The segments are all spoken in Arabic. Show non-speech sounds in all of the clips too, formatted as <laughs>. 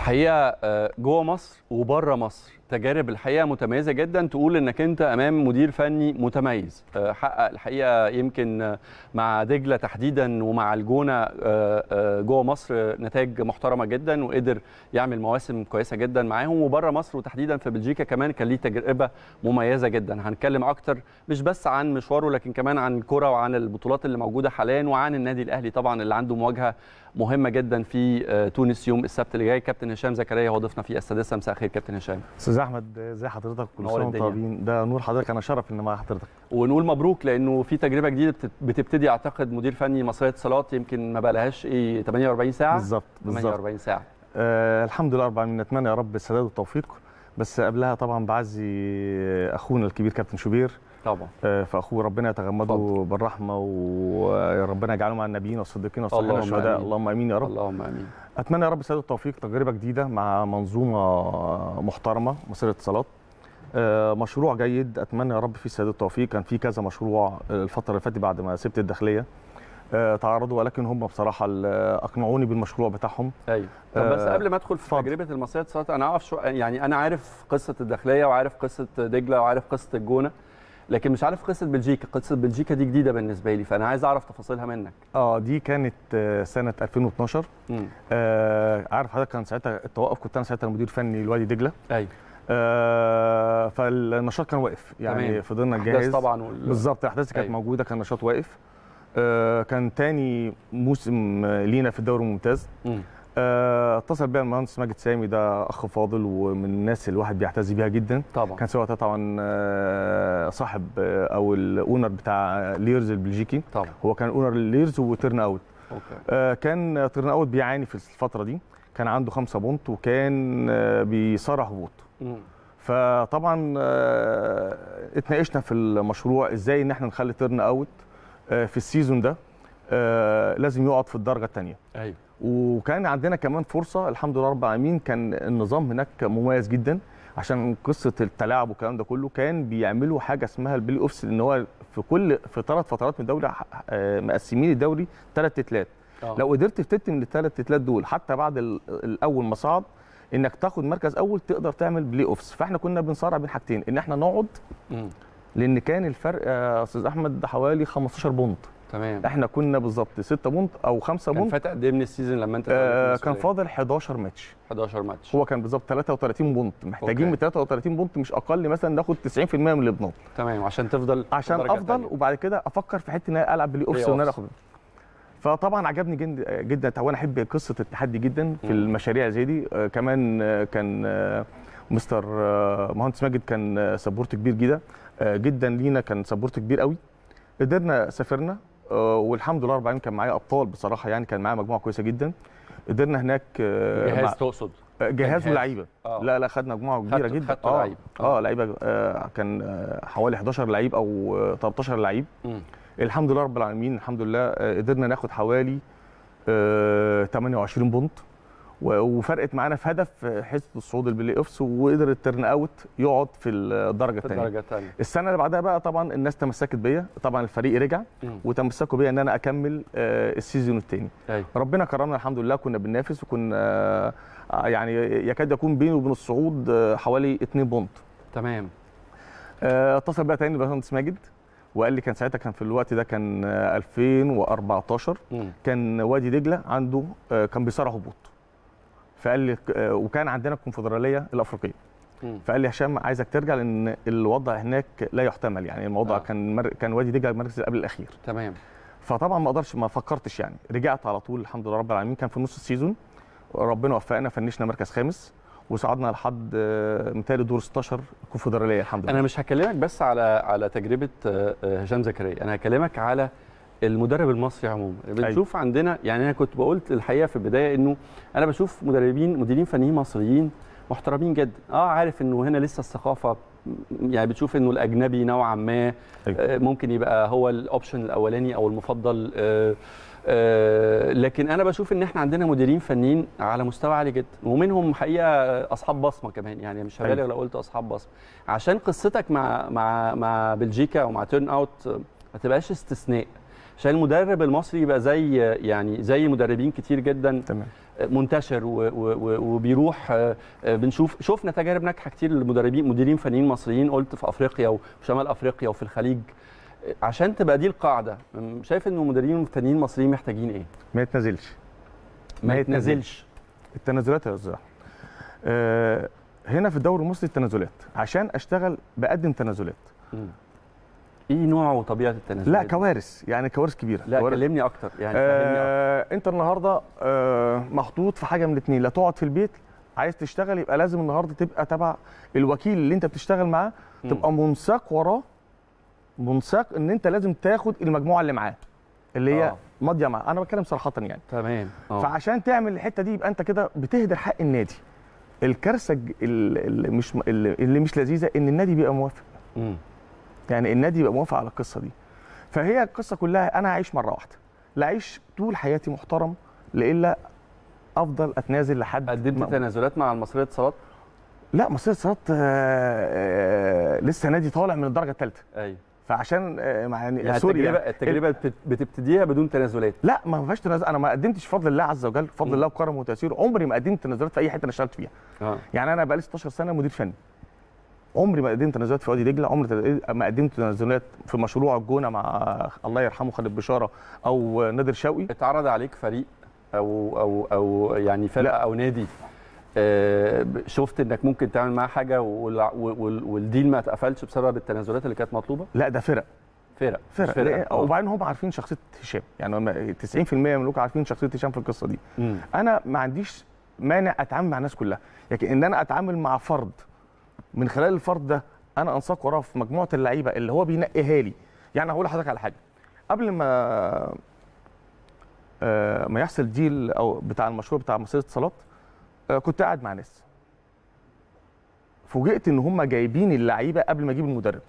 الحقيقة آه، جوه مصر وبره مصر تجارب الحقيقة متميزة جدا. تقول إنك أنت أمام مدير فني متميز. آه، حقق الحقيقة يمكن آه، مع دجلة تحديدا ومع الجونة جوه مصر نتائج محترمة جدا وقدر يعمل مواسم كويسة جدا معاهم. وبره مصر وتحديدا في بلجيكا كمان كان ليه تجربة مميزة جدا. هنتكلم أكتر مش بس عن مشواره لكن كمان عن الكرة وعن البطولات اللي موجودة حاليا وعن النادي الأهلي طبعا اللي عنده مواجهة مهمة جدا في آه، تونس يوم السبت اللي جاي. كابتن هشام زكريا هو ضيفنا في السادسة. مساء الخير كابتن هشام. أستاذ أحمد ازي حضرتك؟ كل سنه وأنتم. طيبين. ده نور حضرتك. أنا شرف ان مع حضرتك. ونقول مبروك لأنه في تجربة جديدة بتبتدي أعتقد مدير فني مصرية اتصالات. يمكن ما بقالهاش إيه 48 ساعة؟ بالظبط بالظبط. 48 ساعة. آه الحمد لله رب العالمين. نتمنى يا رب السداد والتوفيق. بس قبلها طبعا بعزي أخونا الكبير كابتن شوبير. طبعا. آه فأخوه ربنا يتغمده اتفضل. بالرحمة وربنا يجعله مع النبيين والصديقين والصالحين اللهم والشهداء. آمين. اللهم آمين يا رب. اللهم آمين. أتمنى يا رب السداد والتوفيق تجربة جديدة مع منظومة محترمة مصريه اتصالات. آه، مشروع جيد. أتمنى يا رب فيه السداد والتوفيق كان في كذا مشروع الفترة اللي فاتت بعد ما سبت الداخلية. آه، تعرضوا ولكن هم بصراحة أقنعوني بالمشروع بتاعهم. أيوه. طب بس آه، قبل ما أدخل في اتفضل. تجربة المصريه اتصالات أنا أعرف شو يعني أنا عارف قصة الداخلية وعارف قصة دجلة وعارف قصة الجونة. لكن مش عارف قصة بلجيكا. قصة بلجيكا دي جديدة بالنسبة لي فأنا عايز أعرف تفاصيلها منك. آه دي كانت آه، سنة 2012 امم آه عارف حضرتك كان ساعتها التوقف كنت أنا ساعتها مدير فني لوادي دجلة. أيوه آه فالنشاط كان واقف. يعني تمام. فضلنا نجهز طبعا وال... بالظبط الأحداث كانت أيوة. موجودة كان النشاط واقف. آه كان تاني موسم لينا في الدوري الممتاز. مم. آه، اتصل بيا المهندس ماجد سامي ده أخ فاضل ومن الناس اللي الواحد بيعتز بيها جدا. طبعا. كان سواء طبعا آه، صاحب آه، أو ال owner بتاع ليرس البلجيكي. طبعا. هو كان owner ليرس و Turnhout أوكي. آه، كان Turnhout بيعاني في الفترة دي. كان عنده خمسة point وكان بيصارع هبوط. فطبعا اتناقشنا في المشروع إزاي إن إحنا نخلي Turnhout في ال season ده لازم يقعد في الدرجة الثانية أيوه. وكان عندنا كمان فرصة الحمد لله رب العالمين كان النظام هناك مميز جدا عشان قصة التلاعب والكلام ده كله كان بيعملوا حاجة اسمها ال play-offs إن هو في كل في ثلاث فترات من الدوري آه، مقسمين الدوري ثلاث تتلات آه. لو قدرت تفتت من الثلاث تتلات دول حتى بعد ال- الأول ما صعد إنك تاخد مركز أول تقدر تعمل play-offs فإحنا كنا بنصارع بين حاجتين إن إحنا نقعد. لأن كان الفرق يا أستاذ أحمد حوالي 15 point تمام. إحنا كنا بالظبط 6 point أو 5 كان point. فات قد إيه من ال season لما انت آه كان؟ فاضل 11 ماتش. 11 ماتش. هو كان بالظبط 33 point. محتاجين. من 33 point مش أقل مثلا ناخد 90% من البنوط تمام عشان تفضل عشان أفضل تانية. وبعد كده أفكر في حتة إن أنا ألعب play-offs وإن أنا. اخد فطبعا عجبني جد- جدا وأنا أحب قصة التحدي جدا في. المشاريع زي دي. آه، كمان آه، كان آه، مستر آه، مهندس ماجد كان آه، support كبير جدا. آه، جدا لينا كان support كبير قوي. قدرنا سافرنا. آه، والحمد لله رب العالمين كان معايا أبطال بصراحة يعني كان معايا مجموعة كويسة جدا قدرنا هناك آه، جهاز مع- تقصد جهاز جهاز. ولعيبه آه. لا لا خدنا مجموعة كبيرة خدتوا- جدا خدتوا آه لعيبة. آه. آه لعيبة آه كان آه حوالي 11 لعيب أو آه 13 لعيب مم. الحمد لله رب العالمين الحمد لله آه قدرنا ناخد حوالي آه 28 point وفرقت معانا في هدف حتة الصعود ال play-offs وقدر الترن أوت يقعد في الدرجة الثانية الدرجة الثانية السنة اللي بعدها بقى طبعا الناس تمسكت بيا طبعا الفريق رجع. وتمسكوا بيا إن أنا أكمل آه ال season الثاني أيوه. ربنا كرمنا الحمد لله كنا بننافس وكنا آه، يعني يكاد يكون بيني وبين الصعود آه، حوالي 2 point. تمام. اتصل بقى تاني باشمهندس ماجد وقال لي كان ساعتها كان في الوقت ده كان آه، 2014 مم. كان وادي دجلة عنده كان بيصارع هبوط. فقال لي آه، وكان عندنا الكونفدرالية الأفريقية. فقال لي هشام عايزك ترجع لأن الوضع هناك لا يحتمل يعني الموضوع آه. كان مر... كان وادي دجله المركز قبل الأخير. تمام. فطبعا ما أقدرش ما فكرتش يعني. رجعت على طول الحمد لله رب العالمين. كان في نص السيزون ربنا وفقنا فنشنا مركز خامس وصعدنا لحد آه، متهيألي دور 16 الكونفدراليه الحمد لله. أنا مش هكلمك بس على على تجربة آه، هشام زكريا. أنا هكلمك على المدرب المصري عموما. بنشوف عندنا يعني أنا كنت بقول الحقيقة في البداية إنه أنا بشوف مدربين مديرين فنيين مصريين محترمين جدا. آه عارف إنه هنا لسه الثقافة يعني بتشوف إنه الأجنبي نوعا ما أيوة. آه، ممكن يبقى هو الاوبشن الأولاني أو المفضل آه، آه، لكن أنا بشوف إن إحنا عندنا مديرين فنيين على مستوى عالي جدا. ومنهم حقيقة أصحاب بصمة كمان يعني مش هبالغ أيوة. لو قلت أصحاب بصمة. عشان قصتك مع مع مع بلجيكا ومع تيرن اوت ما تبقاش استثناء. عشان المدرب المصري يبقى زي يعني زي مدربين كتير جدا تمام. منتشر وبيروح آه، آه، بنشوف شفنا تجارب ناجحة كتير للمدربين مديرين فنيين مصريين قلت في أفريقيا وشمال أفريقيا وفي الخليج. عشان تبقى دي القاعدة شايف انه مدربين فنيين مصريين محتاجين إيه؟ ما يتنازلش. ما يتنازلش. التنازلات يا أستاذ آه هنا في الدوري المصري التنازلات. عشان أشتغل بقدم تنازلات. إيه نوع وطبيعه التنازل لا كوارث. يعني كوارث كبيرة. لا كوارث. كلمني أكتر. يعني آه أنت النهارده آه محطوط في حاجة من الاثنين لا تقعد في البيت عايز تشتغل يبقى لازم النهارده تبقى تبع الوكيل اللي أنت بتشتغل معاه. تبقى منساق وراه منساق إن أنت لازم تاخد المجموعة اللي معاه اللي هي آه. ماضية معاه. أنا بتكلم صراحة يعني. تمام. آه. فعشان تعمل الحتة دي يبقى أنت كده بتهدر حق النادي. الكارثة اللي مش اللي اللي مش لذيذة إن النادي بيبقى موافق. مم. يعني النادي يبقى موافق على القصة دي. فهي القصة كلها أنا هعيش مرة واحدة. لا أعيش طول حياتي محترم لإلا أفضل أتنازل لحد قدمت ما- تنازلات مع المصريه اتصالات؟ لا مصرية اتصالات آه، آه، لسه نادي طالع من الدرجة الثالثه أيوه. فعشان آه، يعني, يعني سوري التجربه يعني. التجربة بت- بتبتديها بدون تنازلات. لا ما فيهاش تنازل. أنا ما قدمتش بفضل الله عز وجل بفضل. الله وكرمه وتيسيره. عمري ما قدمت تنازلات في أي حتة أنا اشتغلت فيها. آه. يعني أنا بقالي 16 سنة مدير فني. عمري ما قدمت تنازلات في وادي دجلة عمري ما قدمت تنازلات في مشروع الجونة مع الله يرحمه خالد بشارة أو نادر شوقي. اتعرض عليك فريق أو أو أو يعني فرقة أو نادي آه، شفت إنك ممكن تعمل معاه حاجة والديل ما اتقفلش بسبب التنازلات اللي كانت مطلوبة؟ لا ده فرق. فرق. فرق, فرق. وبعدين هم عارفين شخصية هشام. يعني هم 90% من الملوك عارفين شخصية هشام في القصة دي. مم. أنا ما عنديش مانع أتعامل مع الناس كلها. لكن إن أنا أتعامل مع فرد من خلال الفرد ده أنا أنساق وراه في مجموعة اللعيبة اللي هو بينقيها لي. يعني هقول لحضرتك على حاجة. قبل ما آه، ما يحصل ديل أو بتاع المشروع بتاع مصيده اتصالات آه، كنت قاعد مع ناس. فوجئت إن هم جايبين اللعيبة قبل ما أجيب المدرب.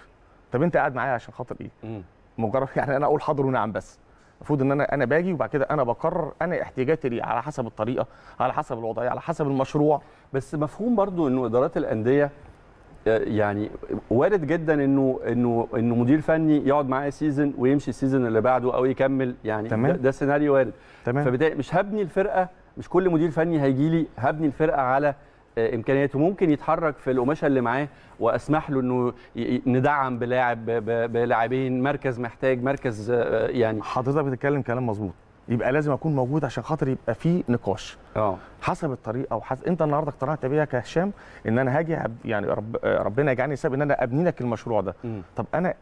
طب أنت قاعد معايا عشان خاطر إيه. مجرد يعني أنا أقول حاضر ونعم بس. المفروض إن أنا أنا باجي وبعد كده أنا بقرر أنا احتياجاتي ليه؟ على حسب الطريقة على حسب الوضعية على حسب المشروع. بس مفهوم برضو إنه إدارات الأندية يعني وارد جدا إنه إنه إنه مدير فني يقعد معاه season ويمشي ال season اللي بعده أو يكمل. يعني تمام. ده, ده سيناريو وارد. تمام. فبالتالي مش هبني الفرقة مش كل مدير فني هيجي لي هبني الفرقة على آه، إمكانياته. ممكن يتحرك في القماشة اللي معاه وأسمح له إنه ندعم بلاعب بلاعبين مركز محتاج مركز آه، يعني حضرتك بتتكلم كلام مظبوط. يبقى لازم أكون موجود عشان خاطر يبقى في نقاش. آه. حسب الطريقة وحسب أنت النهارده اقتنعت بيها كهشام إن أنا هاجي أب- يعني رب... ربنا يجعلني سبب إن أنا أبني لك المشروع ده. مم. طب أنا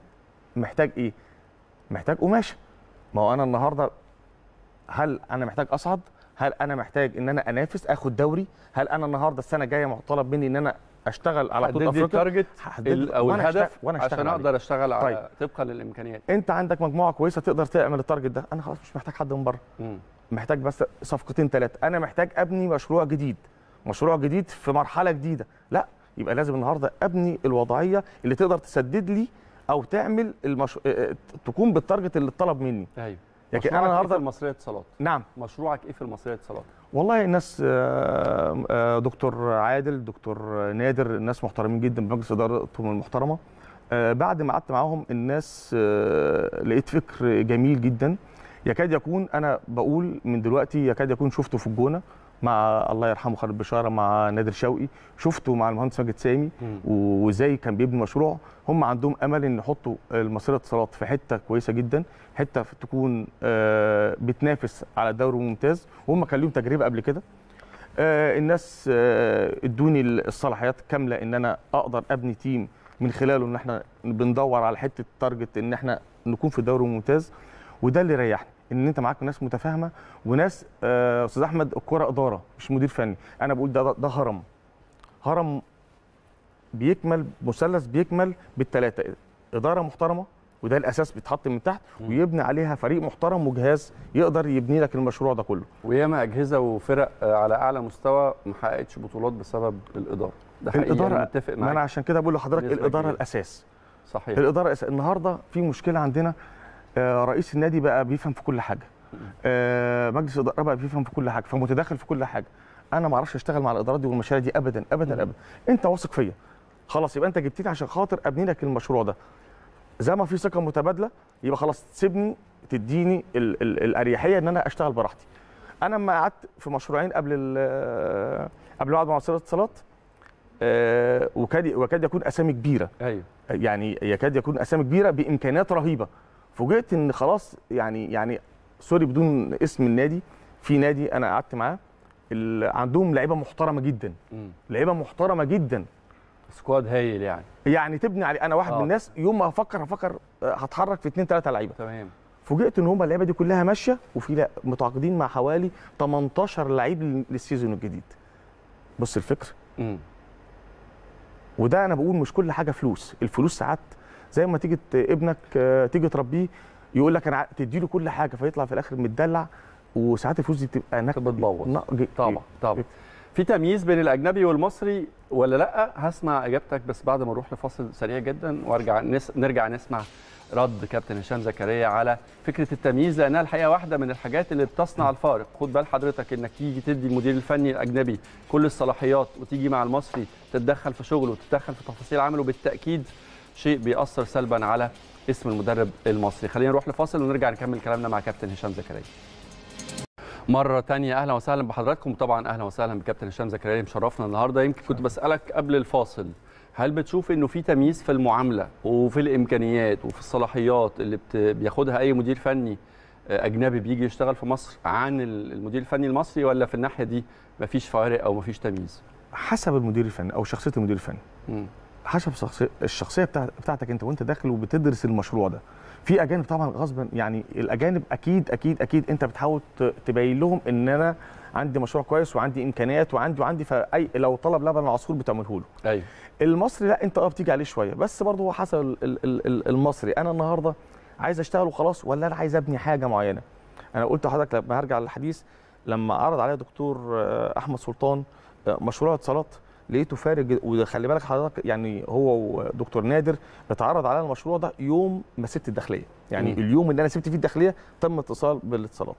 محتاج إيه؟ محتاج قماشة. ما هو أنا النهارده هل أنا محتاج أصعد؟ هل أنا محتاج إن أنا أنافس آخد دوري؟ هل أنا النهارده السنة الجاية مطالب مني إن أنا أشتغل على لي أفريقيا. ال target أو الهدف أشتغل عشان عليه. أقدر أشتغل على طيب. طبقا للإمكانيات. أنت عندك مجموعة كويسة تقدر تعمل ال target ده. أنا خلاص مش محتاج حد من بره. محتاج بس صفقتين ثلاثة أنا محتاج أبني مشروع جديد. مشروع جديد في مرحلة جديدة. لا يبقى لازم النهارده أبني الوضعية اللي تقدر تسدد لي أو تعمل المش... آه، آه، تكون بالتارجت اللي اتطلب مني. أيوه. لكن مشروعك أنا إيه النهارده المصرية اتصالات؟ نعم. مشروعك إيه في المصرية اتصالات؟ والله الناس آه، آه، دكتور عادل دكتور نادر الناس محترمين جدا بمجلس ادارتهم المحترمة. آه، بعد ما قعدت معاهم الناس لقيت فكر جميل جدا. يكاد يكون أنا بقول من دلوقتي يكاد يكون شفته في الجونة مع الله يرحمه خالد بشارة مع نادر شوقي. شفته مع المهندس ماجد سامي. وإزاي كان بيبني مشروع. هم عندهم أمل إن يحطوا المصرية للاتصالات في حتة كويسة جدا. حتة تكون آه، بتنافس على الدوري الممتاز وهم كان لهم تجربة قبل كده. آه، الناس آه، ادوني الصلاحيات كاملة إن أنا أقدر أبني team من خلاله إن إحنا بندور على حتة target إن إحنا نكون في الدوري الممتاز وده اللي ريحني إن أنت معاك ناس متفاهمة وناس أستاذ أحمد الكورة إدارة مش مدير فني. أنا بقول ده ده هرم. هرم بيكمل مثلث بيكمل بالثلاثه إدارة محترمة وده الأساس بيتحط من تحت. ويبني عليها فريق محترم وجهاز يقدر يبني لك المشروع ده كله. وياما أجهزة وفرق آه، على أعلى مستوى ما حققتش بطولات بسبب الإدارة. ده حقيقي الإدارة- أنا متفق ما أنا معاك. عشان كده بقول لحضرتك الإدارة. الأساس. صحيح. الإدارة. النهارده في مشكلة عندنا آه، رئيس النادي بقى بيفهم في كل حاجة. آه، مجلس الإدارة بقى بيفهم في كل حاجة فمتداخل في كل حاجة. أنا ما أعرفش أشتغل مع الادارات دي والمشاريع دي ابدا ابدا. ابدا. أنت واثق فيا. خلاص يبقى أنت جبتني عشان خاطر أبني لك المشروع ده. زي ما في ثقة متبادلة يبقى خلاص تسيبني تديني ال ال الأريحية إن أنا أشتغل براحتي. أنا لما قعدت في مشروعين قبل قبل بعد مع وزاره الاتصالات آه، وكاد وكاد يكون أسامي كبيرة. أيوه. يعني يكاد يكون أسامي كبيرة بإمكانيات رهيبة. فوجئت إن خلاص يعني يعني sorry بدون اسم النادي في نادي أنا قعدت معاه عندهم لعيبة محترمة جدا. لعيبة محترمة جدا. squad هايل يعني. يعني تبني عليه. أنا واحد آه. من الناس يوم ما هفكر هفكر آه، هتحرك في اثنين ثلاثة لعيبة. تمام. فوجئت إن هم اللعيبة دي كلها ماشية وفي لا- متعاقدين مع حوالي 18 لعيب لل- للسيزون الجديد. بص الفكر. مم. وده أنا بقول مش كل حاجة فلوس. الفلوس ساعات زي ما تيجي ابنك آه، تيجي تربيه يقول لك أنا تديله كل حاجة فيطلع في الآخر متدلع وساعات الفلوس دي بتبقى نك... بتبوظ. طبعا طبعا. في تمييز بين الأجنبي والمصري ولا لأ؟ هسمع إجابتك بس بعد ما نروح لفاصل سريع جدا وأرجع نس... نرجع نسمع رد كابتن هشام زكريا على فكرة التمييز لأنها الحقيقة واحدة من الحاجات اللي بتصنع الفارق. خد بال حضرتك إنك تيجي تدي المدير الفني الأجنبي كل الصلاحيات وتيجي مع المصري تتدخل في شغله وتتدخل في تفاصيل عمله بالتأكيد شيء بيأثر سلبا على اسم المدرب المصري. خلينا نروح لفاصل ونرجع نكمل كلامنا مع كابتن هشام زكريا. مرة تانية. أهلا وسهلا بحضراتكم. طبعا أهلا وسهلا بكابتن هشام زكريا. مشرفنا النهاردة. يمكن كنت بسألك قبل الفاصل هل بتشوف إنه في تمييز في المعاملة وفي الإمكانيات وفي الصلاحيات اللي بت- بياخدها أي مدير فني آه، أجنبي بيجي يشتغل في مصر عن ال- المدير الفني المصري ولا في الناحية دي مفيش فوارق أو مفيش تمييز؟ حسب المدير الفني أو شخصية المدير الفني. حسب الشخصية بتاعت بتاعتك أنت وأنت داخل وبتدرس المشروع ده. في أجانب طبعا غصبا يعني الأجانب أكيد أكيد أكيد أنت بتحاول تبين لهم إن أنا عندي مشروع كويس وعندي إمكانيات وعندي وعندي فاي لو طلب لبن العصفور بتعمله له. أيوه. المصري لا أنت آه بتيجي عليه شوية بس برضه هو حسب ال- ال- ال- ال- المصري. أنا النهارده عايز أشتغل وخلاص ولا أنا عايز أبني حاجة معينة؟ أنا قلت لحضرتك لما هرجع للحديث لما عرض عليا دكتور آه، أحمد سلطان آه، مشروع اتصالات لقيته فارق جد- وخلي بالك حضرتك يعني هو ودكتور نادر اتعرض عليا المشروع ده يوم ما سبت الداخلية. يعني مم. اليوم اللي أنا سبت فيه الداخلية تم اتصال بالاتصالات.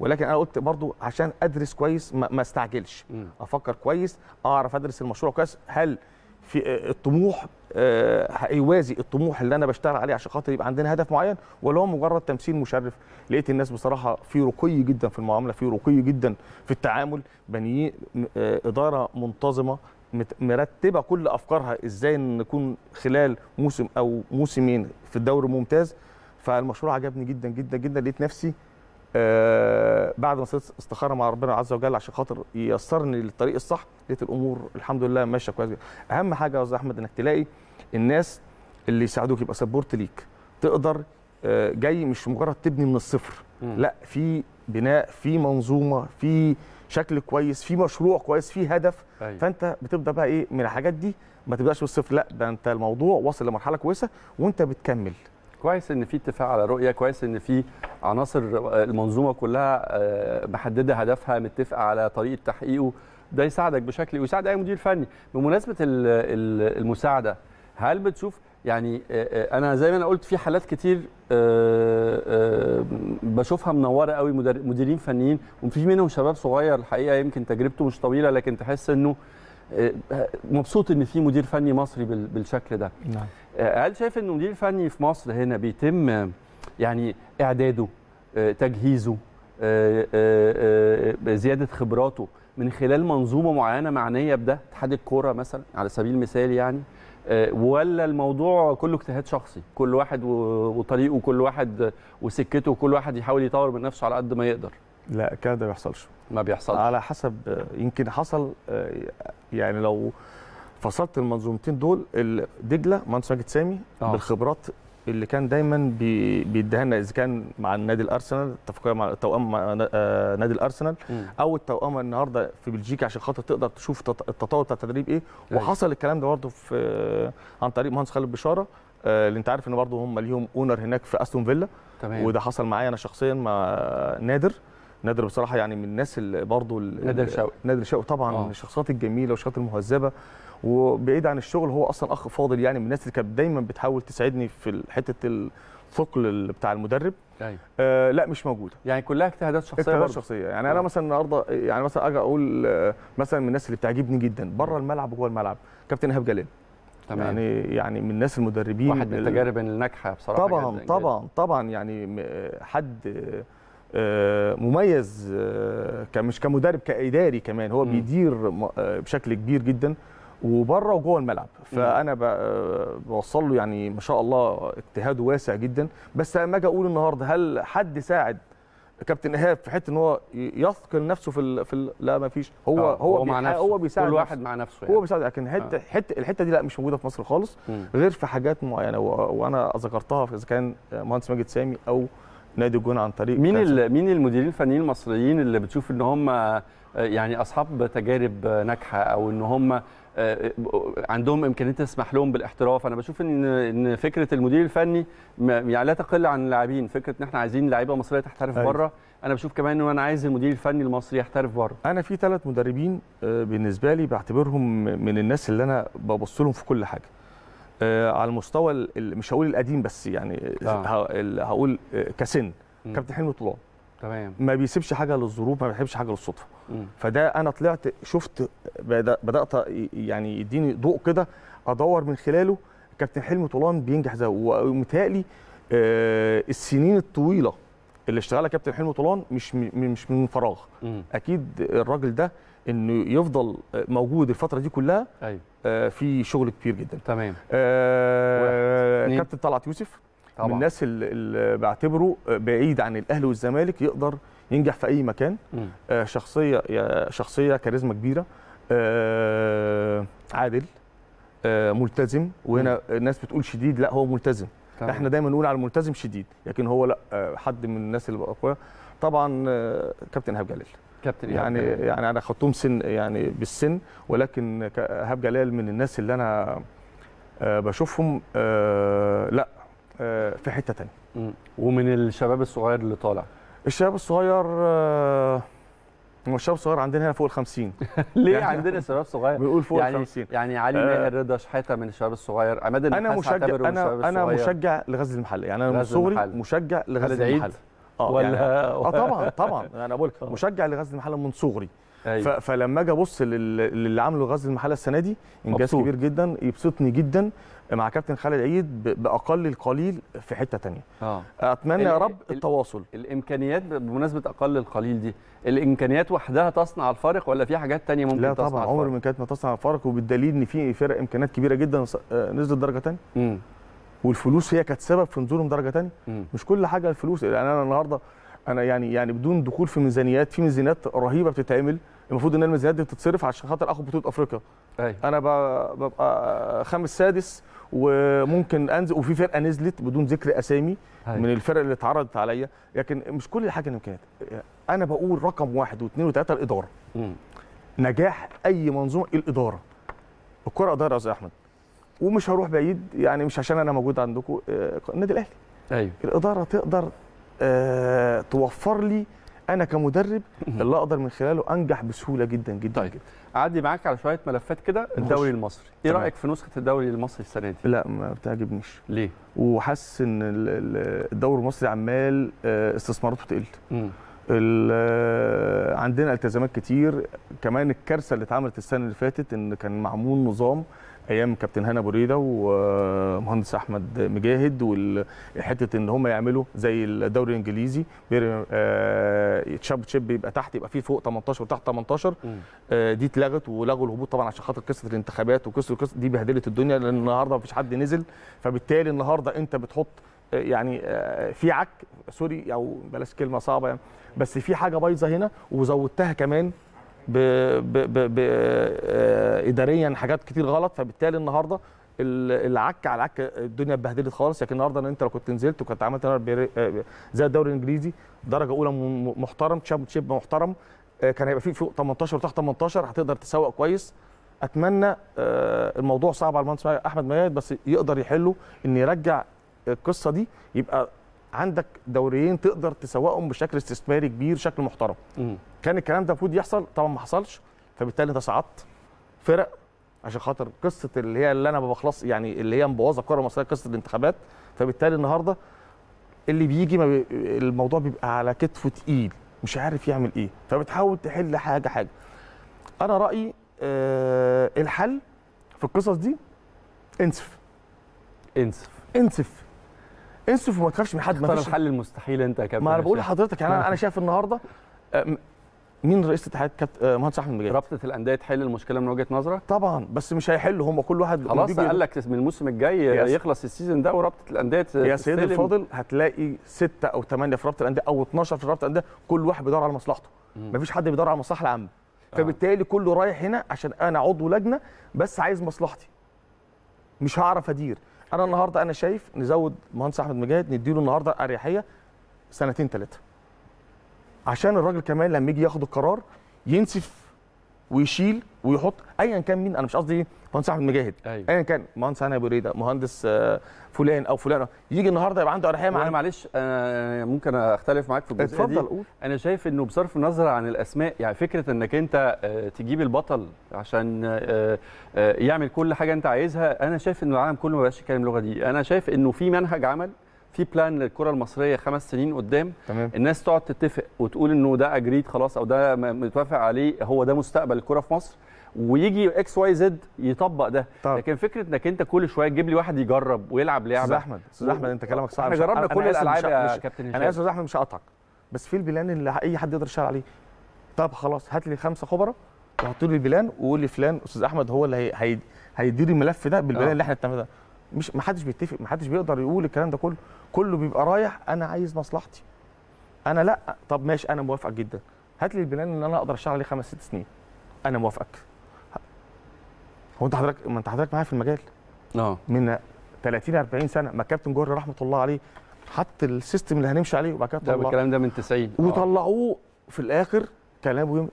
ولكن أنا قلت برضو عشان أدرس كويس ما, ما استعجلش. مم. أفكر كويس أعرف أدرس المشروع كويس. هل في آه، الطموح آه، هيوازي الطموح اللي أنا بشتغل عليه عشان خاطر يبقى عندنا هدف معين؟ ولا هو مجرد تمثيل مشرف؟ لقيت الناس بصراحة في رقي جدا في المعاملة في رقي جدا في التعامل. بني آه، إدارة منتظمة مرتبة كل أفكارها إزاي نكون خلال موسم أو موسمين في الدوري ممتاز فالمشروع عجبني جدا جدا جدا لقيت نفسي آه بعد ما صرت استخارة مع ربنا عز وجل عشان خاطر ييسرني للطريق الصح لقيت الأمور الحمد لله ماشية كويس جدا. أهم حاجة يا أستاذ أحمد إنك تلاقي الناس اللي يساعدوك يبقى سبورت ليك تقدر آه جاي مش مجرد تبني من الصفر مم. لا في بناء في منظومة في شكل كويس في مشروع كويس في هدف أيوه. فأنت بتبدأ بقى إيه من الحاجات دي ما تبدأش من الصفر لأ ده أنت الموضوع واصل لمرحلة كويسة وأنت بتكمل كويس إن في اتفاق على رؤية كويس إن في عناصر المنظومة كلها آه، محددة هدفها متفقة على طريقة تحقيقه ده يساعدك بشكل ويساعد أي مدير فني بمناسبة ال- ال- المساعدة هل بتشوف يعني آه، آه، أنا زي ما أنا قلت في حالات كتير آه، بشوفها منورة قوي مديرين فنيين وفي منهم شباب صغير الحقيقة يمكن تجربته مش طويلة لكن تحس إنه مبسوط إن في مدير فني مصري بال- بالشكل ده. نعم. هل شايف ان مدير فني في مصر هنا بيتم يعني إعداده تجهيزه زيادة خبراته من خلال منظومة معينة معنية بده اتحاد الكورة مثلا على سبيل المثال يعني؟ ولا الموضوع كله اجتهاد شخصي؟ كل واحد وطريقه كل واحد وسكته وكل واحد يحاول يطور من نفسه على قد ما يقدر. لا الكلام ده ما بيحصلش. ما بيحصلش. على حسب آه، يمكن حصل آه، يعني لو فصلت المنظومتين دول دجلة مهندس ماجد سامي آه. بالخبرات اللي كان دايما بي- بيديها لنا إذا كان مع النادي الأرسنال اتفاقية مع التوأم مع آه، نادي الأرسنال مم. أو التوأمه النهارده في بلجيكا عشان خاطر تقدر تشوف تط- التطور بتاع التدريب إيه أيوة. وحصل الكلام ده برضه في آه، عن طريق مهندس خالد بشارة آه، اللي أنت عارف إن برضه هم ليهم owner هناك في أستون فيلا تمام وده حصل معايا أنا شخصيا مع نادر نادر بصراحة يعني من الناس اللي برضه ال- نادر شوقي. نادر شوقي طبعا آه. من الشخصيات الجميلة والشخصيات المهذبة وبعيد عن الشغل هو أصلا أخ فاضل يعني من الناس اللي كانت دايما بتحاول تساعدني في حتة الثقل ال- بتاع المدرب أيوة. آه لا مش موجودة يعني كلها اجتهادات شخصية اجتهادات شخصية يعني آه. أنا مثلا النهارده يعني مثلا أجي أقول آه، مثلا من الناس اللي بتعجبني جدا بره الملعب وجوه الملعب كابتن إيهاب جلال تمام يعني يعني من الناس المدربين واحد من ال- التجارب الناجحة بصراحة طبعا جداً جداً. طبعا طبعا يعني حد آه، مميز آه، مش كمدرب كإداري كمان هو. بيدير م- آه، بشكل كبير جدا وبره وجوه الملعب. فأنا آه، بوصل له يعني ما شاء الله اجتهاده واسع جدا. بس لما أجي أقول النهارده هل حد ساعد كابتن إيهاب في حتة إن هو يثقل نفسه في ال... في ال... لا ما فيش. هو آه، هو, مع بيحا- نفسه. هو بيساعد كل نفسه. واحد مع نفسه يعني. هو بيساعد. لكن حتة حتة الحتة دي لا مش موجودة في مصر خالص. مم. غير في حاجات معينة. و... وأنا ذكرتها إذا كان مهندس ماجد سامي أو نادي الجونة عن طريق مين ال- مين المديرين الفنيين المصريين اللي بتشوف إن هم آه، يعني أصحاب تجارب آه، ناجحة أو إن هم آه، آه، عندهم إمكانية تسمح لهم بالاحتراف أنا بشوف إن إن فكرة المدير الفني يعني لا تقل عن اللاعبين فكرة إن إحنا عايزين لعيبة مصرية تحترف أيوة. بره أنا بشوف كمان إن أنا عايز المدير الفني المصري يحترف بره أنا في ثلاث مدربين آه، بالنسبة لي بعتبرهم من الناس اللي أنا ببص لهم في كل حاجة آه، على المستوى ال- ال- مش هقول القديم بس يعني آه. هقول آه، كسن. كابتن حلمي طولان تمام. ما بيسيبش حاجة للظروف ما بيحبش حاجة للصدفة. مم. فده أنا طلعت شفت بدأت يعني يديني ضوء كده أدور من خلاله. كابتن حلمي طولان بينجح إزاي ومتهيألي آه، السنين الطويلة اللي اشتغلها كابتن حلمي طولان مش مش من فراغ. مم. أكيد الراجل ده إنه يفضل موجود الفترة دي كلها أيوه. آه، في شغل كبير جدا. تمام. آه،. كابتن طلعت يوسف. طبعا. من الناس اللي- بعتبره بعيد عن الأهلي والزمالك يقدر ينجح في أي مكان. آه، شخصية شخصية كاريزما كبيرة. آه، عادل. آه، ملتزم. وهنا الناس بتقول شديد. لا هو ملتزم. تمام. إحنا دايما نقول على الملتزم شديد لكن هو لا. آه، حد من الناس اللي اقوياء طبعا آه، كابتن إيهاب جلال. كابتن إيهاب يعني جلال. يعني أنا خدتهم سن يعني بالسن ولكن إيهاب جلال من الناس اللي أنا آه، بشوفهم لا. في حتة تانية. مم. ومن الشباب الصغير اللي طالع. الشباب الصغير آه، هو الشباب الصغير عندنا هنا فوق ال 50 <laughs> ليه يعني- عندنا شباب صغير؟ بنقول فوق ال يعني 50 يعني علي آه. ماهر رضا شحاتة من الشباب الصغير. عماد أنا مشجع أنا أنا. مشجع لغزل المحلة. يعني أنا من صغري. مشجع لغزل عيد؟ المحلة. آه ولا يعني آه طبعا طبعا. <laughs> أنا بقول مشجع لغزل المحلة من صغري. أيوة. فلما أجي أبص لل- للي عمله غزل المحلة السنة دي إنجاز مبسوط. كبير جدا يبسطني جدا مع كابتن خالد عيد بأقل القليل في حتة تانية آه أتمنى يا رب ال- التواصل الإمكانيات بمناسبة أقل القليل دي الإمكانيات وحدها تصنع الفارق ولا في حاجات تانية ممكن لا تصنع طبعا الفارق؟ عمر ما كانت ما تصنع الفرق وبالدليل إن في فرق إمكانيات كبيرة جدا آه، نزلت درجة تانية مم. والفلوس هي كانت سبب في نزولهم درجة تانية مم. مش كل حاجة الفلوس يعني أنا النهارده أنا يعني يعني بدون دخول في ميزانيات في ميزانيات رهيبة بتتعمل المفروض إن الميزانيات دي بتتصرف عشان خاطر أخد بطولة أفريقيا. أيوه أنا ببقى خامس سادس وممكن أنزل وفي فرقة نزلت بدون ذكر أسامي أيوة. من الفرق اللي اتعرضت عليا. لكن مش كل حاجة الامكانيات أنا بقول رقم واحد واثنين وثلاثه الإدارة. مم. نجاح أي منظومة الإدارة. الكرة اداره يا أستاذ أحمد. ومش هروح بعيد يعني مش عشان أنا موجود عندكم آه، النادي الأهلي. أيوه. الإدارة تقدر آه، توفر لي أنا كمدرب اللي أقدر من خلاله أنجح بسهولة جدا جدا طيب. جدا. أعدي معاك على شوية ملفات كده الدوري المصري. إيه تمام. رأيك في نسخة الدوري المصري السنة دي؟ لا ما بتعجبنيش. ليه؟ وحاسس إن ال- ال- الدوري المصري عمال آه، استثماراته تقل آه، عندنا التزامات كتير. كمان الكارثة اللي اتعملت السنة اللي فاتت إن كان معمول نظام أيام كابتن هنا بريدة ومهندس أحمد مجاهد وحته إن هم يعملوا زي الدوري الإنجليزي. آه، تشاب تشيب يبقى تحت يبقى فيه فوق 18 وتحت 18 مم. آه، دي اتلغت ولغوا الهبوط طبعا عشان خاطر قصه الانتخابات وقصه القصة دي بهدلت الدنيا لأن النهارده مفيش حد نزل. فبالتالي النهارده أنت بتحط آه، يعني في عك سوري أو بلاش كلمة صعبة يعني بس في حاجة بايظة هنا وزودتها كمان ب ب ب ب آه، اداريا حاجات كتير غلط. فبالتالي النهارده ال- العك على العك الدنيا اتبهدلت خالص. لكن النهارده أنت لو كنت نزلت وكنت عملت آه، زي الدوري الإنجليزي درجة أولى محترم تشامبيون شيب محترم آه، كان هيبقى فيه فوق 18 وتحت 18 هتقدر تسوق كويس. أتمنى الموضوع صعب على المهندس أحمد مجاهد بس يقدر يحله إن يرجع القصة دي يبقى عندك دوريين تقدر تسوقهم بشكل استثماري كبير شكل محترم. مم. كان الكلام ده المفروض يحصل؟ طبعا ما حصلش. فبالتالي انت صعدت فرق عشان خاطر قصة اللي هي اللي أنا ما بخلص يعني اللي هي مبوظة الكرة المصرية قصة الانتخابات. فبالتالي النهارده اللي بيجي ما بي الموضوع بيبقى على كتفه تقيل مش عارف يعمل إيه. فبتحاول تحل حاجة حاجة. أنا رأيي آه الحل في القصص دي انسف. انسف. انسف. انسف وما تخافش من حد اختار فيش الحل المستحيل انت يا كابتن ما أنا بقول. لحضرتك يعني أنا أنا شايف النهارده آه، مين رئيس الاتحاد؟ كابتن آه، مهندس أحمد مجاهد. رابطة الأندية تحل المشكلة من وجهة نظرك؟ طبعا بس مش هيحلوا هم كل واحد خلاص قال لك من الموسم الجاي يخلص السيزون ده ورابطة الأندية يا سيدي تستلم. الفاضل هتلاقي ستة أو ثمانية في رابطة الأندية أو 12 في رابطة الأندية كل واحد بيدور على مصلحته. مفيش حد بيدور على المصلحه العامة. فبالتالي كله رايح هنا عشان أنا عضو لجنة بس عايز مصلحتي. مش هعرف أدير. أنا النهارده أنا شايف نزود مهندس احمد مجاهد نديله النهارده اريحيه سنتين ثلاثة عشان الراجل كمان لما يجي ياخد القرار ينسف ويشيل ويحط ايا كان مين أنا مش قصدي مهندس أحمد مجاهد. أيوه. ايا كان مهندس هاني ابو ريده مهندس آه، فلان أو فلان. يجي النهارده يبقى عنده اريحيه أنا مع معلش أنا ممكن أختلف معاك في الجزئيه دي. اتفضل قول. أنا شايف إنه بصرف النظر عن الأسماء يعني فكرة إنك أنت آه، تجيب البطل عشان آه، يعمل كل حاجة أنت عايزها أنا شايف إنه العالم كله ما بقاش يتكلم اللغة دي. أنا شايف إنه في منهج عمل في plan للكرة المصرية خمس سنين قدام. تمام. الناس تقعد تتفق وتقول إنه ده agreed خلاص أو ده متوافق عليه هو ده مستقبل الكرة في مصر. ويجي X Y Z يطبق ده. طب. لكن فكرة إنك أنت كل شوية تجيب لي واحد يجرب ويلعب أستاذ لعبه أحمد أستاذ أحمد أنت كلامك صح. إحنا جربنا كل الالعاب مش- يا كابتن أنا اسف أحمد مش هقطعك بس في ال plan اللي أي حد يقدر يشتغل عليه. طب خلاص هات لي خمسة خبراء وحط لي ال plan وقول لي فلان أستاذ أحمد هو اللي هي- هي- هيدير الملف ده بال plan آه. اللي إحنا اتفقنا مش ما حدش بيتفق ما حدش بيقدر يقول الكلام ده كله. كله بيبقى رايح أنا عايز مصلحتي. أنا لأ طب ماشي أنا موافقك جدا. هات لي ال plan اللي أنا أقدر أشتغل عليه خمس ست سنين. أنا موافقك. هو أنت حضرتك ما أنت حضرتك معايا في المجال؟ آه. من 30 40 سنة ما كابتن جوهري رحمة الله عليه حط ال system اللي هنمشي عليه وبعد كده ده الكلام ده من 90 آه. وطلعوه في الآخر كلام يم-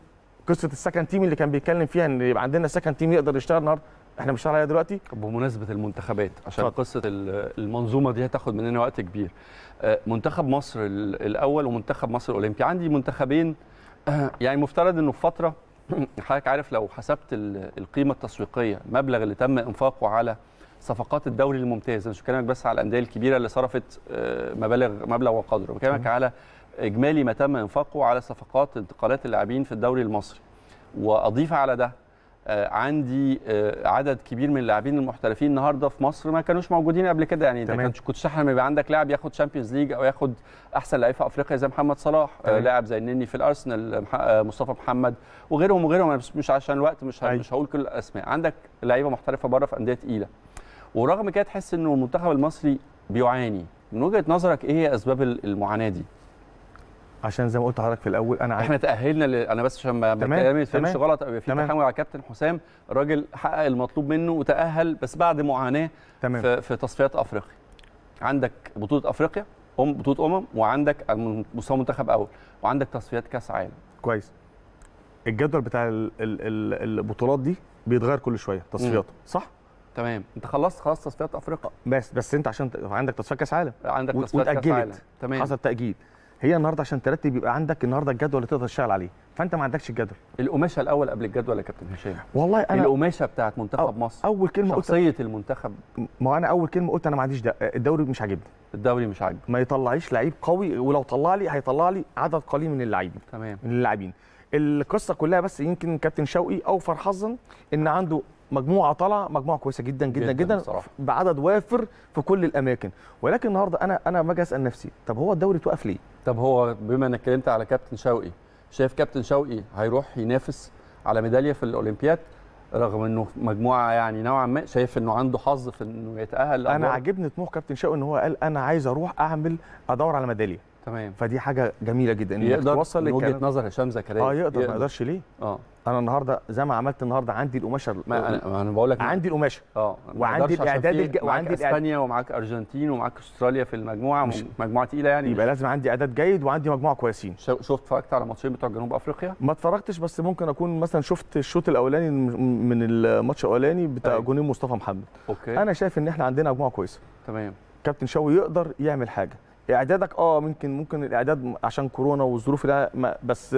قصة ال second team اللي كان بيتكلم فيها إن يبقى عندنا second team يقدر يشتغل النهارده. إحنا بنشتغل عليها دلوقتي؟ بمناسبة المنتخبات عشان. قصة ال- المنظومة دي هتاخد مننا وقت كبير. آه، منتخب مصر ال- الأول ومنتخب مصر الأولمبي. عندي منتخبين آه، يعني مفترض إنه في فترة <clears throat> حضرتك عارف لو حسبت ال- القيمة التسويقية المبلغ اللي تم إنفاقه على صفقات الدوري الممتاز مش بكلمك بس على الأندية الكبيرة اللي صرفت آه، مبالغ مبلغ وقدره بكلمك على إجمالي ما تم إنفاقه على صفقات انتقالات اللاعبين في الدوري المصري. وأضيف على ده عندي آه، عدد كبير من اللاعبين المحترفين النهارده في مصر ما كانوش موجودين قبل كده يعني تمام. كنت تحلم يبقى عندك لاعب ياخد Champions League أو ياخد أحسن لعيب في أفريقيا زي محمد صلاح آه،. لاعب زي النني في الأرسنال آه، مصطفى محمد وغيرهم وغيرهم بس مش عشان الوقت مش ه- أيوة. مش هقول كل الأسماء عندك لعيبة محترفة بره في أندية تقيلة ورغم كده تحس إنه المنتخب المصري بيعاني من وجهة نظرك إيه هي أسباب المعاناة دي؟ عشان زي ما قلت لحضرتك في الأول أنا عايز إحنا تأهلنا ل... أنا بس عشان ما كلامي يتفهمش غلط؟ في. تحامل على كابتن حسام الراجل حقق المطلوب منه وتأهل بس بعد معاناة تمام. في, في تصفيات أفريقيا. عندك بطولة أفريقيا ام بطولة أمم وعندك مستوى منتخب أول وعندك تصفيات كأس عالم. كويس. الجدول بتاع ال- ال- ال- البطولات دي بيتغير كل شوية تصفياته صح؟ تمام. أنت خلصت خلاص تصفيات أفريقيا. بس بس أنت عشان عندك تصفيات كأس عالم. عندك تصفيات كأس. عالم. تمام. حصل تأجيل. هي النهارده عشان ترتب يبقى عندك النهارده الجدول اللي تقدر تشتغل عليه. فانت ما عندكش الجدول. القماشه الأول قبل الجدول يا كابتن هشام. والله أنا القماشه بتاعت منتخب مصر. أول كلمة قلت شخصية المنتخب. ما أنا أول كلمة قلت أنا ما عنديش ده. الدوري مش عاجبني. الدوري مش عاجبك ما يطلعيش لعيب قوي ولو طلع لي هيطلع لي عدد قليل من اللاعبين. تمام. من اللاعبين. القصة كلها بس يمكن كابتن شوقي اوفر حظا إن عنده مجموعة طالعة مجموعة كويسة جدا جدا جداً جدا. بعدد وافر في كل الأماكن. ولكن النهارده أنا أنا باجي أسأل نفسي طب هو الدوري توقف ليه؟ طب هو بما انك اتكلمت على كابتن شوقي شايف كابتن شوقي هيروح ينافس على ميدالية في الأولمبياد رغم إنه مجموعة يعني نوعا ما شايف إنه عنده حظ في إنه يتأهل أنا؟ عاجبني طموح كابتن شوقي إن هو قال أنا عايز أروح أعمل أدور على ميدالية تمام. فدي حاجة جميلة جدا إنك يقدر توصل من وجهة نظر هشام زكريا. آه يقدر ما يقدرش ليه؟ آه. أنا النهارده زي ما عملت النهارده عندي القماشة ما أنا ما أنا بقول لك عندي القماشة. آه. وعندي في- الج- وعندي إسبانيا ومعاك أرجنتين ومعاك أستراليا في المجموعة مش- مجموعة تقيلة يعني. يبقى لازم عندي إعداد جيد وعندي مجموعة كويسين. شفت اتفرجت على ماتشين بتوع جنوب أفريقيا؟ ما اتفرجتش بس ممكن أكون مثلا شفت الشوط الأولاني من الماتش الأولاني بتاع أيوة. جونين مصطفى محمد. أوكي. أنا شايف إن إحنا عندنا مجموعة كويسة. تمام. كابتن شوقي يقدر يعمل حاجة. إعدادك آه ممكن ممكن الإعداد عشان كورونا والظروف ده بس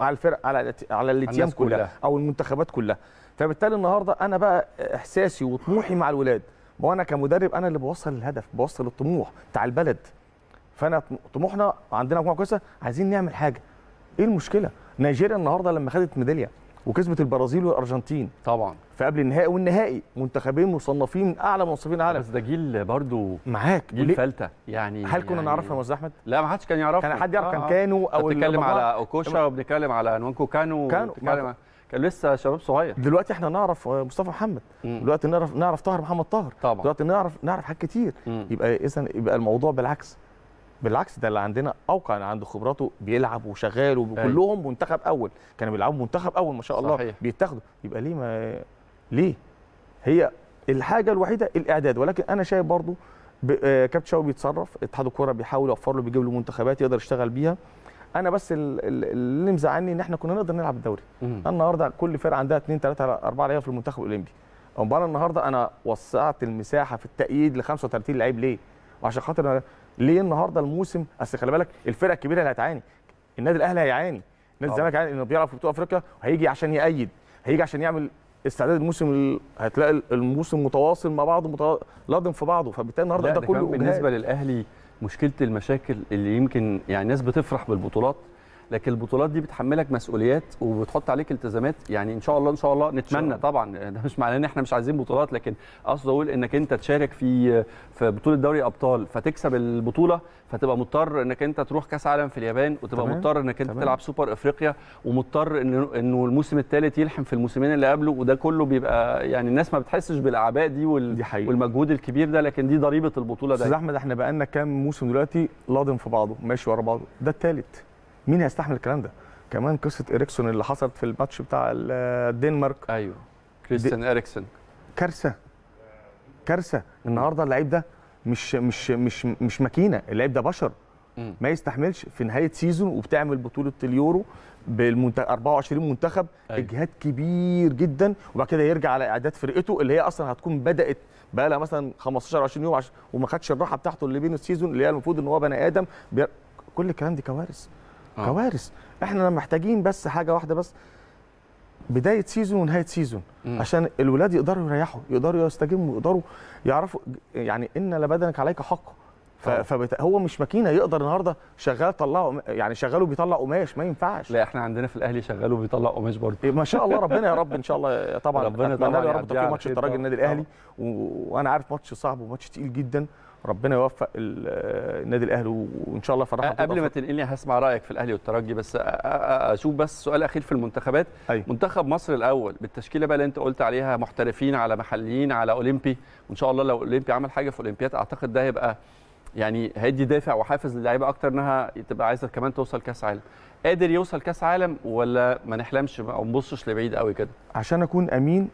على الفرق على على الاتيام كلها, كلها. أو المنتخبات كلها. فبالتالي النهارده أنا بقى إحساسي وطموحي مع الولاد. ما هو أنا كمدرب أنا اللي بوصل الهدف بوصل الطموح بتاع البلد. فأنا طموحنا عندنا مجموعة كويسة عايزين نعمل حاجة. إيه المشكلة؟ نيجيريا النهارده لما خدت ميدالية وكسبت البرازيل والأرجنتين. طبعا. فقبل النهائي والنهائي منتخبين مصنفين من أعلى مصنفين العالم بس ده جيل برضو معاك. جيل فلتة. يعني هل كنا يعني نعرفها يا أستاذ أحمد؟ لا ما حدش كان يعرفه. كان حد يعرف كان آه، آه. كانوا أو بنتكلم. على أوكوشا وبنتكلم على نوانكو كانو كانو. كان لسه شباب صغير. دلوقتي إحنا نعرف آه، مصطفى محمد. مم. دلوقتي نعرف نعرف طاهر محمد طاهر. طبعا. دلوقتي نعرف نعرف حاجات كتير. مم. يبقى اذا يبقى الموضوع بالعكس. بالعكس ده اللي عندنا أوقع اللي عنده خبراته بيلعب وشغال وكلهم منتخب أول. كانوا بيلعبوا منتخب أول ما شاء الله. صحيح. بيتاخدوا. يبقى ليه ما ليه؟ هي الحاجة الوحيدة الإعداد. ولكن أنا شايف برضو آه، كابتن شوقي بيتصرف. اتحاد الكورة بيحاول يوفر له بيجيب له منتخبات يقدر يشتغل بيها. أنا بس ال- ال- اللي مزعلني إن إحنا كنا نقدر نلعب الدوري. النهارده كل فرقة عندها 2 3 4 لعيبة في المنتخب الأولمبي. امال النهارده أنا وسعت المساحة في التأييد ل 35 لعيب. ليه؟ وعشان خاطر ليه النهارده الموسم؟ اصل خلي بالك الفرقه الكبيره اللي هتعاني. النادي الاهلي هيعاني. نادي طبعا. الزمالك هيعاني انه بيلعب في بطوله افريقيا وهيجي عشان يأيد هيجي عشان يعمل استعداد الموسم ال- هتلاقي الموسم متواصل مع بعضه لادم في بعضه. فبالتالي النهارده ده ده كله. بالنسبة للأهلي مشكلة المشاكل اللي يمكن يعني الناس بتفرح بالبطولات. لكن البطولات دي بتحملك مسؤوليات وبتحط عليك التزامات يعني إن شاء الله إن شاء الله نتمنى الله. طبعا <laughs> ده مش معناه إن إحنا مش عايزين بطولات لكن أقصد أقول إنك أنت تشارك في في بطولة دوري أبطال فتكسب البطولة فتبقى مضطر إنك أنت تروح كأس عالم في اليابان وتبقى تمام. مضطر إنك أنت تمام. تلعب سوبر إفريقيا ومضطر إنه إنه الموسم الثالث يلحم في الموسمين اللي قبله وده كله بيبقى يعني الناس ما بتحسش بالأعباء دي وال دي حقيقة. والمجهود الكبير ده لكن دي ضريبة البطولة أستاذ ده أحمد إحنا بقالنا كام موسم دلوقتي لاضم في بعضه ماشي ورا بعضه ده الثالث مين هيستحمل الكلام ده؟ كمان قصة اريكسون اللي حصلت في الماتش بتاع ال- الدنمارك. أيوه. كريستيان اريكسن كارثة. كارثة. النهارده اللعيب ده مش مش مش مش ماكينة. اللعيب ده بشر. ما يستحملش في نهاية season وبتعمل بطولة اليورو بالمنتخب 24 منتخب أيوة. اجهاد كبير جدا. وبعد كده يرجع على أعداد فرقته اللي هي أصلا هتكون بدأت بقى لها مثلا 15 20 يوم عش... وما خدش الراحة بتاعته اللي بين ال season اللي هي المفروض إن هو بني آدم. بي... كل الكلام دي كوارث. آه. كوارث إحنا محتاجين بس حاجة واحدة بس بداية season ونهاية season مم. عشان الولاد يقدروا يريحوا يقدروا يستجموا يقدروا يعرفوا يعني إن لبدنك عليك حق ف- طبعا. فبت... هو مش ماكينة يقدر النهارده شغال طلعه يعني شغاله بيطلع قماش ما ينفعش لا إحنا عندنا في الأهلي شغال وبيطلع قماش برضه ما شاء الله ربنا يا رب إن شاء الله <laughs> طبعا ربنا طبعاً يا رب على ماتش الترجي. النادي الأهلي وأنا عارف ماتش صعب وماتش تقيل جدا ربنا يوفق ال- النادي الأهلي وإن شاء الله فرحنا قبل ما تنقلني هسمع رأيك في الأهلي والترجي بس أشوف بس سؤال أخير في المنتخبات. أيوة. منتخب مصر الأول بالتشكيلة بقى اللي أنت قلت عليها محترفين على محليين على أولمبي وإن شاء الله لو أولمبي عمل حاجة في أولمبياد أعتقد ده هيبقى يعني هيدي دافع وحافز للعيبة أكتر إنها تبقى عايزة كمان توصل كأس عالم. قادر يوصل كأس عالم ولا ما نحلمش أو ما نبصش لبعيد قوي كده؟ عشان أكون أمين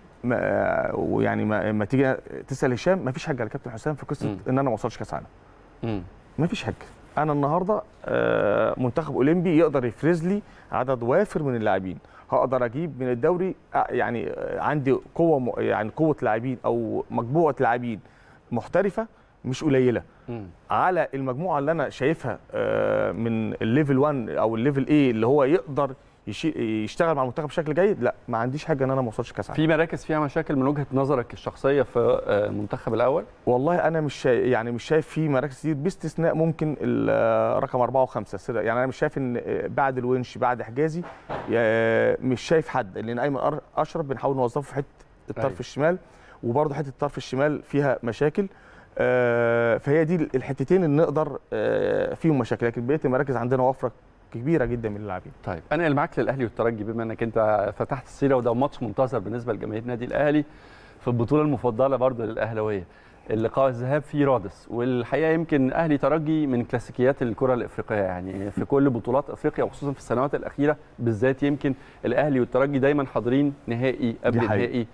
ويعني ما, ما تيجي تسأل هشام ما فيش حاجة على كابتن حسام في قصة مم. إن أنا ما اوصلش كأس عالم. ما فيش حاجة. أنا النهارده آه، منتخب أولمبي يقدر يفرز لي عدد وافر من اللاعبين. هقدر أجيب من الدوري آه، يعني آه، عندي قوة يعني قوة لاعبين أو مجموعة لاعبين محترفة مش قليلة. امم على المجموعة اللي أنا شايفها آه، من ال level 1 أو ال level إيه اللي هو يقدر يشتغل مع المنتخب بشكل جيد؟ لا ما عنديش حاجة إن أنا ما أوصلش كأس عالم. في مراكز فيها مشاكل من وجهة نظرك الشخصية في آه، المنتخب الأول؟ والله أنا مش شايف يعني مش شايف في مراكز كتير باستثناء ممكن ال- رقم أربعة وخمسة يعني أنا مش شايف إن بعد الونش بعد حجازي مش شايف حد لأن أيمن أشرف بنحاول نوظفه في حتة الطرف أيوة. الشمال وبرضه حتة الطرف الشمال فيها مشاكل آه، فهي دي الحتتين اللي نقدر آه، فيهم مشاكل. لكن بقية المراكز عندنا وفرة كبيرة جدا من اللاعبين طيب انقل معاك للأهلي والترجي بما إنك أنت فتحت السيرة وده ماتش منتظر بالنسبة لجماهير النادي الأهلي في البطولة المفضلة برضه للأهلاوية اللقاء الذهاب في رادس والحقيقة يمكن أهلي ترجي من كلاسيكيات الكرة الإفريقية يعني في كل بطولات إفريقيا وخصوصا في السنوات الأخيرة بالذات يمكن الأهلي والترجي دايما حاضرين نهائي قبل. نهائي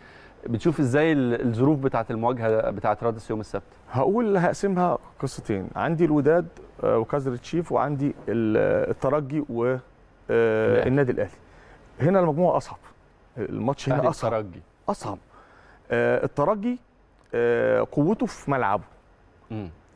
بتشوف إزاي ال- الظروف بتاعه المواجهة بتاعه رادس يوم السبت؟ هقول هقسمها قصتين عندي الوداد آه، وكايزر تشيفز وعندي ال- الترجي والنادي الأهلي. هنا المجموعة أصعب. الماتش هنا أصعب. الترجي. أصعب. آه، الترجي آه، قوته في ملعبه.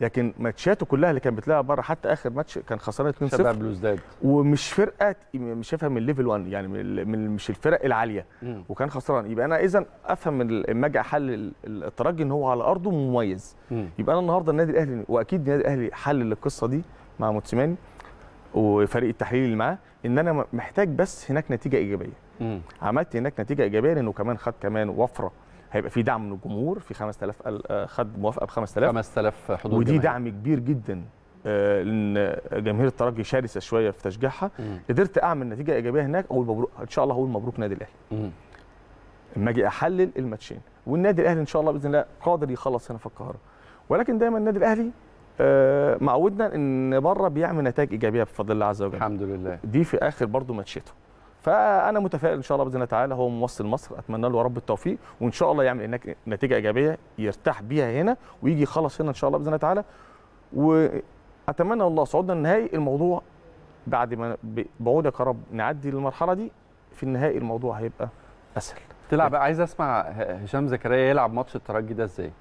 لكن ماتشاته كلها اللي كانت بتلعب بره حتى آخر ماتش كان خسران 2-0 شباب بلوزداد ومش فرقة مش شايفها من level 1 يعني من مش الفرق العالية مم. وكان خسران يبقى أنا اذا أفهم لما أجي احلل الترجي إن هو على أرضه مميز مم. يبقى أنا النهارده النادي الأهلي وأكيد النادي الأهلي حلل القصة دي مع موتسيماني وفريق التحليل اللي معاه إن أنا محتاج بس هناك نتيجة إيجابية مم. عملت هناك نتيجة إيجابية لأنه كمان خد كمان وفرة هيبقى في دعم من الجمهور في 5000 ال- آه، خد موافقة ب 5000 5000 حضور ودي. دعم كبير جدا آه، لأن جماهير الترجي شرسة شوية في تشجيعها. قدرت أعمل نتيجة إيجابية هناك أقول مبروك إن شاء الله هقول مبروك نادي الأهلي. اما أجي احلل الماتشين. والنادي الأهلي إن شاء الله بإذن الله قادر يخلص هنا في القاهرة. ولكن دايما النادي الأهلي آه، معودنا إن بره بيعمل نتائج إيجابية بفضل الله عز وجل. الحمد لله. دي في آخر برضو ماتشاته. فأنا متفائل إن شاء الله بإذن الله تعالى هو ممثل مصر أتمنى له يا رب التوفيق وإن شاء الله يعمل هناك نتيجة إيجابية يرتاح بيها هنا ويجي يخلص هنا إن شاء الله بإذن الله تعالى. وأتمنى والله صعودنا النهائي الموضوع بعد ما بعودك يا رب نعدي المرحله دي في النهائي الموضوع هيبقى أسهل. تلعب عايز أسمع هشام زكريا يلعب ماتش الترجي ده إزاي؟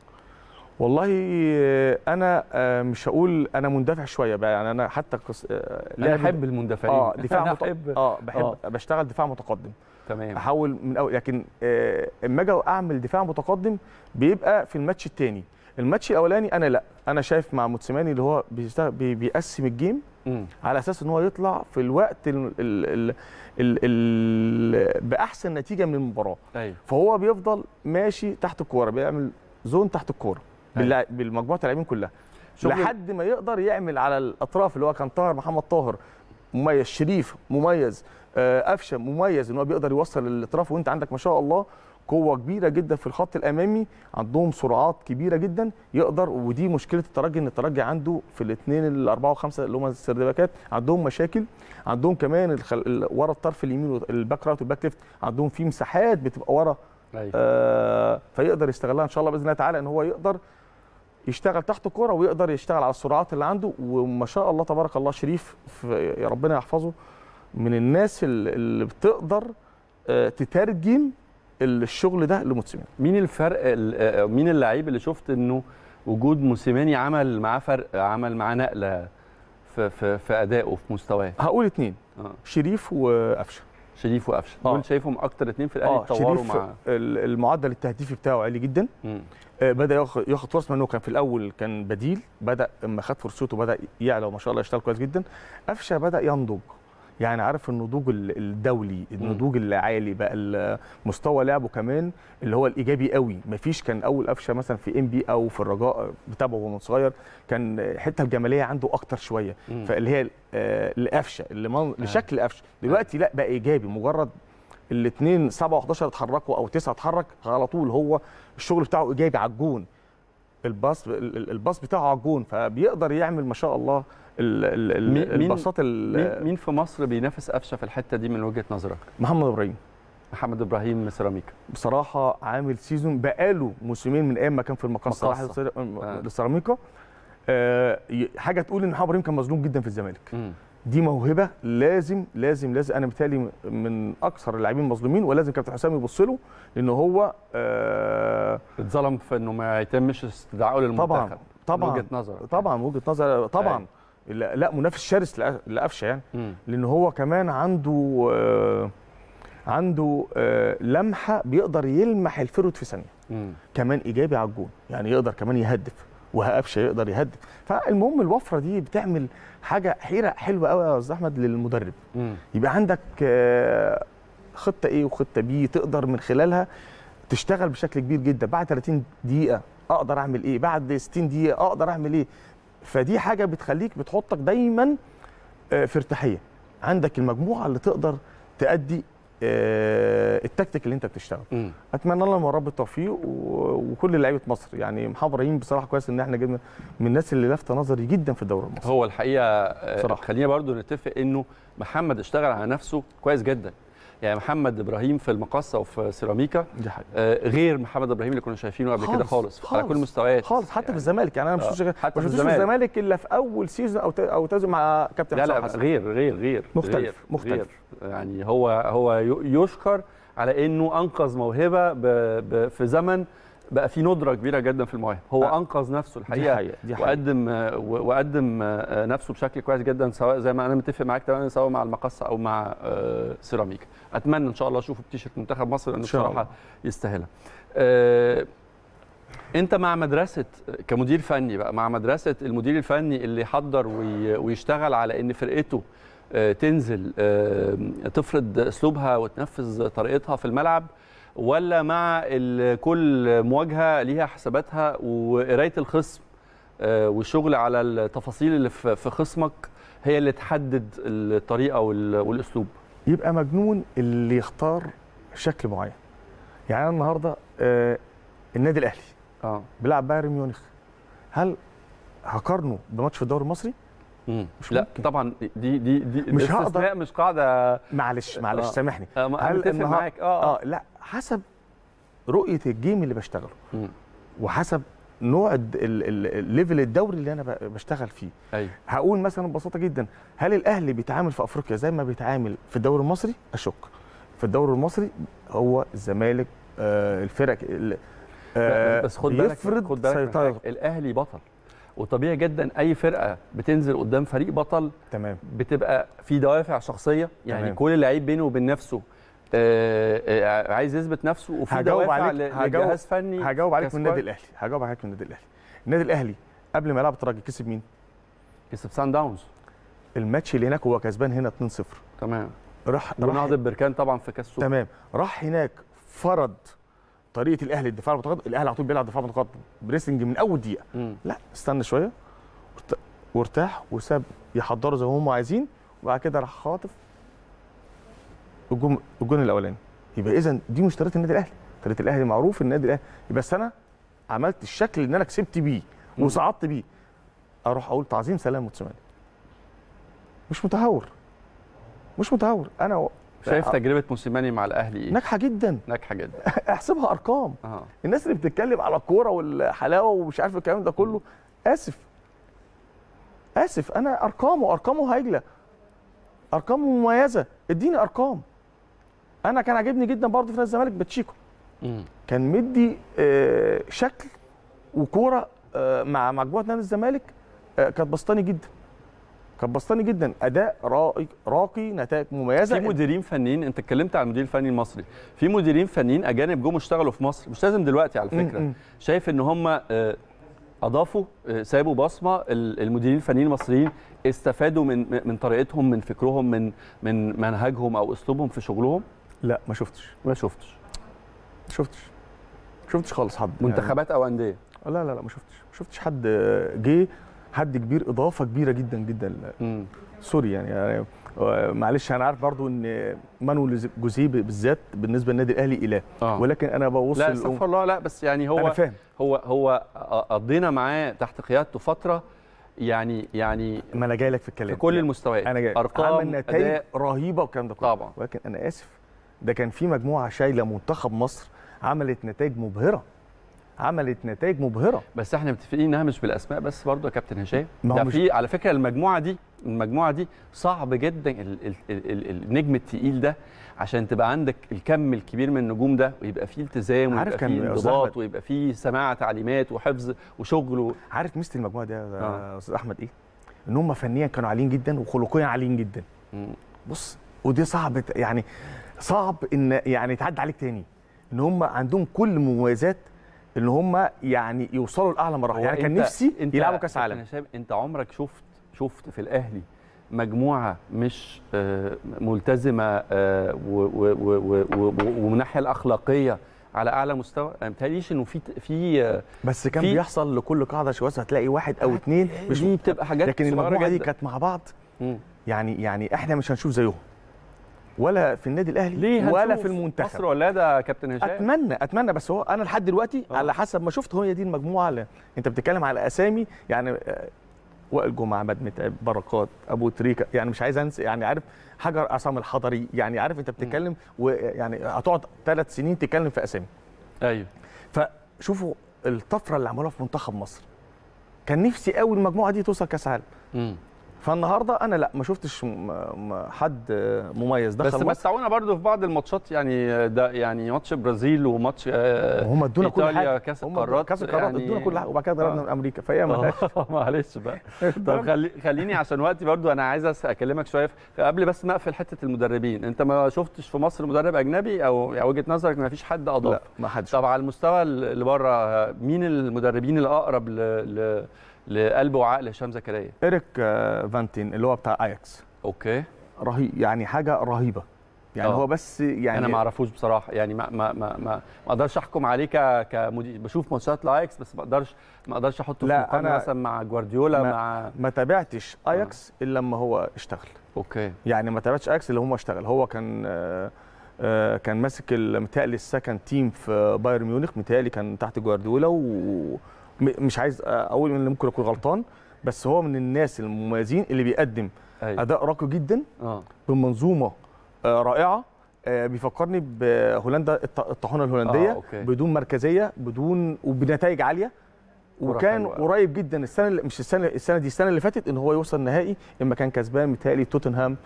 والله آه، أنا آه، مش هقول أنا مندفع شوية بقى يعني أنا حتى قص... آه، أنا احب المندفعين. آه دفاع <laughs> مت... احب آه بحب آه. بشتغل دفاع متقدم. تمام. احاول من اول لكن آه، أما أجي أعمل دفاع متقدم بيبقى في الماتش الثاني الماتش الأولاني أنا لأ. أنا شايف مع موتسيماني اللي هو بي- بيقسم ال game مم. على أساس إن هو يطلع في الوقت ال ال ال ال ال بأحسن نتيجة من المباراة. أيوه. فهو بيفضل ماشي تحت الكورة بيعمل زون تحت الكورة. بالمجموعة اللاعبين كلها. شغل- لحد ما يقدر يعمل على الأطراف اللي هو كان طاهر محمد طاهر مميز شريف مميز آه، قفشة مميز إن هو بيقدر يوصل الأطراف وأنت عندك ما شاء الله قوة كبيرة جدا في الخط الأمامي عندهم سرعات كبيرة جدا يقدر ودي مشكلة الترجي إن الترجي عنده في الاثنين الأربعة وخمسة اللي هم السردباكات عندهم مشاكل عندهم كمان الخل... ال- ورا الطرف اليمين ال back right وال back left عندهم في مساحات بتبقى ورا أيوه. آه، فيقدر يستغلها إن شاء الله بإذن الله تعالى إن هو يقدر يشتغل تحت الكورة ويقدر يشتغل على السرعات اللي عنده وما شاء الله تبارك الله شريف يا ربنا يحفظه من الناس اللي بتقدر آه، تترجم الشغل ده لموتسيماني مين الفرق ال- آه، مين اللعيب اللي شفت إنه وجود موسيماني عمل معاه فرق عمل معاه نقلة في في في أدائه في مستواه؟ هقول اتنين آه. شريف وقفشة. شريف وقفشه آه. دول شايفهم أكتر اتنين في الأهلي آه اتطوروا شريف مع ال- المعدل التهديفي بتاعه عالي جدا. مم. آه، بدأ ياخد ياخد فرص منه. كان في الأول كان بديل بدأ اما خد فرصته بدأ يعلى وما شاء الله يشتغل كويس جدا. قفشه بدأ ينضج. يعني عارف النضوج ال- الدولي النضوج العالي بقى مستوى لعبه كمان اللي هو الإيجابي قوي. مفيش كان أول قفشة مثلا في ام بي أو في الرجاء بتابعه وهو صغير كان الحته الجمالية عنده أكتر شوية. فاللي هي آه، القفشة اللي من... لشكل قفشه دلوقتي لا بقى إيجابي. مجرد الاثنين 7 و11 اتحركوا أو 9 اتحرك على طول هو الشغل بتاعه إيجابي على الجون ال pass ال- ال- ال pass بتاعه على الجون فبيقدر يعمل ما شاء الله ال- ال- ال- مين- مين- في مصر بينافس قفشة في الحتة دي من وجهة نظرك؟ محمد إبراهيم. محمد إبراهيم سيراميكا. بصراحة عامل season بقاله موسمين من أيام ما كان في المقصه راح آه. للسيراميكا آه، حاجة تقول إن محمد إبراهيم كان مظلوم جدا في الزمالك. دي موهبة لازم لازم لازم أنا بالتالي من أكثر اللاعبين المظلومين ولازم كابتن حسام يبص له لأن هو آه، اتظلم في إنه ما يتمش استدعائه للمنتخب. طبعا طبعا وجهة نظرك. طبعا وجهة نظر طبعا. لا, منافس شرس لقفشه يعني. مم. لأن هو كمان عنده آه، عنده آه، لمحة بيقدر يلمح الفرود في ثانية. كمان إيجابي على الجون يعني يقدر كمان يهدف وقفشه يقدر يهدف. فالمهم الوفرة دي بتعمل حاجة حيرة حلوة قوي يا أستاذ أحمد للمدرب. مم. يبقى عندك آه، خطة إيه وخطة بي تقدر من خلالها تشتغل بشكل كبير جدا. بعد 30 دقيقة أقدر أعمل إيه؟ بعد 60 دقيقة أقدر أعمل إيه؟ فدي حاجة بتخليك بتحطك دايما آه، في ارتاحيه عندك المجموعة اللي تقدر تأدي آه، التكتيك اللي انت بتشتغله. مم. أتمنى لهم يا رب التوفيق وكل لعيبة مصر. يعني محمد إبراهيم بصراحة كويس إن إحنا جبنا من الناس اللي لافته نظري جدا في الدوري المصري. هو الحقيقة آه، بصراحة. خلينا برضو نتفق إنه محمد اشتغل على نفسه كويس جدا. يعني محمد إبراهيم في المقصه وفي سيراميكا. دي آه، غير محمد إبراهيم اللي كنا شايفينه قبل كده خالص، خالص على كل المستويات. خالص حتى في يعني. الزمالك يعني أنا آه، مش شفتوش حتى ما في في الزمالك. إلا في أول سيزون أو أو مع كابتن لا لا حسن غير غير غير مختلف، غير مختلف. غير يعني هو هو يشكر على إنه أنقذ موهبة ب ب في زمن بقى في ندرة كبيرة جدا في المواهب هو آه. أنقذ نفسه دي الحقيقة حقيقة دي حقيقة. وقدم آه، و- وقدم آه، نفسه بشكل كويس جدا سواء زي ما أنا متفق معاك تماما سواء مع المقصة أو مع آه، سيراميكا أتمنى إن شاء الله أشوفه بتيشيرت منتخب مصر لأنه بصراحة يستاهلها. آه، أنت مع مدرسة كمدير فني بقى مع مدرسة المدير الفني اللي يحضر وي- ويشتغل على إن فرقته آه، تنزل تفرض أسلوبها وتنفذ طريقتها في الملعب ولا مع كل مواجهة ليها حساباتها وقراية الخصم آه، والشغل على التفاصيل اللي في خصمك هي اللي تحدد الطريقة وال- والأسلوب. يبقى مجنون اللي يختار شكل معين. يعني أنا النهارده آه النادي الأهلي آه. بيلعب بايرن ميونخ. هل هقارنه بماتش في الدوري المصري؟ مم. مش لا ممكن. طبعا دي دي دي مش هقدر- مش قاعدة معلش معلش آه. سامحني. آه، هل معاك. آه. آه لا حسب رؤية ال game اللي بشتغله. مم. وحسب نوع ال level الدوري اللي أنا بشتغل فيه. أيوه. هقول مثلا ببساطة جدا هل الأهلي بيتعامل في أفريقيا زي ما بيتعامل في الدوري المصري؟ أشك. في الدوري المصري هو الزمالك آه الفرق ال- لا، بس خد بالك خد بالك. الأهلي بطل. وطبيعي جدا أي فرقة بتنزل قدام فريق بطل تمام. بتبقى في دوافع شخصية. يعني تمام. كل لعيب بينه وبين نفسه آه، آه، عايز يثبت نفسه وفي هجاوب دوافع عليك- لجهاز فني هجاوب عليك من النادي. الأهلي هجاوب عليك من النادي الأهلي. النادي الأهلي قبل ما يلعب الترجي كسب مين؟ كسب سان داونز. الماتش اللي هناك هو كسبان هنا 2-0 تمام. راح ونهضه بركان طبعا في كاس تمام. راح هناك فرض طريقة الاهلي الدفاع المتقدم الاهلي على طول بيلعب دفاع متقدم pressing من أول دقيقة. لا استنى شوية. وارت- وارتاح وساب يحضروا زي ما هم عايزين وبعد كده راح خاطف الجون الجون الأولاني. يبقى اذا دي مش طريقه النادي الأهلي. طريقة الأهلي معروف النادي الأهلي بس أنا عملت الشكل اللي أنا كسبت بيه. وصعدت بيه. أروح أقول تعظيم سلام موتسيماني مش متهور. مش متهور. أنا شايف تجربة موسيماني مع الأهلي إيه؟ ناجحة جدا. ناجحة جدا. <laughs> احسبها أرقام. آه الناس اللي بتتكلم على الكورة والحلاوة ومش عارف الكلام ده كله آسف. آسف. أنا أرقامه أرقامه هايله أرقامه مميزة. إديني أرقام. أنا كان عاجبني جدا برضه في نادي الزمالك باتشيكو. كان مدي آه، شكل وكورة آه، مع مجموعة نادي الزمالك آه، كانت بسطاني جدا. كانت بسطاني جدا. أداء راقي راقي نتائج مميزة. في مديرين فنيين أنت اتكلمت عن المدير الفني المصري. في مديرين فنيين أجانب جم اشتغلوا في مصر. مش لازم دلوقتي على فكرة. م- م. شايف إن هم آه، أضافوا آه، سابوا بصمة. ال- المديرين الفنيين المصريين استفادوا من من طريقتهم من فكرهم من من منهجهم أو أسلوبهم في شغلهم؟ لا ما شفتش. ما شفتش. ما شفتش. ما شفتش خالص حد. يعني. منتخبات أو أندية؟ لا لا لا ما شفتش. ما شفتش حد جه حد كبير إضافة كبيرة جدا جدا. سوري يعني, يعني آه، معلش أنا عارف برضو إن مانويل جوزيه بالذات بالنسبة للنادي الأهلي إله. آه. ولكن أنا ببص لا استغفر الله. لا بس يعني هو أنا فاهم. هو هو قضينا معاه تحت قيادته فترة. يعني يعني ما أنا جاي لك في الكلام. في كل المستويات. أنا جاي. أرقام عمل نتائج رهيبة والكلام ده كله. طبعا. ولكن أنا آسف ده كان في مجموعة شايلة منتخب مصر عملت نتائج مبهرة. عملت نتائج مبهرة. بس إحنا متفقين انها مش بالاسماء بس برضه يا كابتن هشام. ده مش- في على فكرة المجموعة دي المجموعة دي صعب جدا ال ال ال ال النجم التقيل ده عشان تبقى عندك الكم الكبير من النجوم ده ويبقى فيه التزام ويبقى فيه انضباط ويبقى فيه سماع تعليمات وحفظ وشغل و... عارف ميزة المجموعة دي يا آه. أستاذ أحمد إيه؟ إن هم فنيا كانوا عاليين جدا وخلقيا عاليين جدا. مم. بص ودي صعب يعني صعب إن يعني يتعدى عليك تاني. إن هم عندهم كل المميزات إن هم يعني يوصلوا لأعلى مراحل. يعني كان نفسي أنت يلعبوا كأس عالم أنت عمرك شفت شفت في الأهلي مجموعة مش آه، ملتزمة آه، ومن الناحية الأخلاقية على أعلى مستوى؟ أنا متهيأليش إنه في في آه، بس كان في- بيحصل لكل قاعدة شواذ هتلاقي واحد أو اتنين مش دي بتبقى حاجات لكن المجموعة دي. كانت مع بعض. مم. يعني يعني إحنا مش هنشوف زيهم. ولا في النادي الأهلي ليه ولا في المنتخب. مصر ولاده يا كابتن هشام؟ أتمنى أتمنى بس هو أنا لحد دلوقتي آه. على حسب ما شفت هي دي المجموعة اللي أنت بتتكلم على أسامي يعني آه، وائل جمعة عماد متعب بركات أبو تريكة يعني مش عايز أنسى يعني عارف حجر عصام الحضري يعني عارف أنت بتتكلم ويعني هتقعد ثلاث سنين تتكلم في أسامي. أيوه. فشوفوا الطفرة اللي عملوها في منتخب مصر. كان نفسي قوي المجموعة دي توصل كأس عالم. فالنهارده أنا لا ما شفتش حد مميز. بس دخل مصر متعونا برضو في بعض الماتشات يعني ده يعني ماتش برازيل وماتش آه، وهم ادونا كل حاجة. هم القارات. كاس القارات يعني- ادونا كل حاجة. وبعد كده ضربنا آه. من أمريكا فهي ما آه، معلش بقى. طب خلي خليني عشان وقتي برضو أنا عايز أكلمك شوية قبل بس ما أقفل حتة المدربين. أنت ما شفتش في مصر مدرب أجنبي؟ أو يعني وجهة نظرك ما فيش حد أضاف. لا ما حدش. طب على المستوى اللي بره مين المدربين الأقرب ل... لقلب وعقل هشام زكريا. إيريك آه، تين اللي هو بتاع اياكس أوكي. رهيب يعني حاجة رهيبة. يعني آه. هو بس يعني أنا ما أعرفوش بصراحة. يعني ما ما ما ما ما أقدرش أحكم عليه ك- كمدير بشوف ماتشات لاياكس بس ما أقدرش ما أقدرش أحطه في مقارنة مثلا مع جوارديولا ما- مع ما تابعتش اياكس إلا لما هو اشتغل. أوكي. يعني ما تابعتش اياكس اللي هم اشتغل. هو كان آه، آه، كان ماسك متهيألي ال second team في بايرن ميونخ متهيألي كان تحت جوارديولا ومش عايز أقول إن ممكن أكون غلطان بس هو من الناس المميزين اللي بيقدم أيوه أداء راقي جدا آه بمنظومة آه، رائعة آه، بيفكرني بهولندا الط- الطاحونة الهولندية آه، okay. بدون مركزية بدون وبنتائج عالية وكان. قريب جدا السنة مش السنة السنة دي السنة اللي فاتت إن هو يوصل نهائي إما كان كسبان متهيألي توتنهام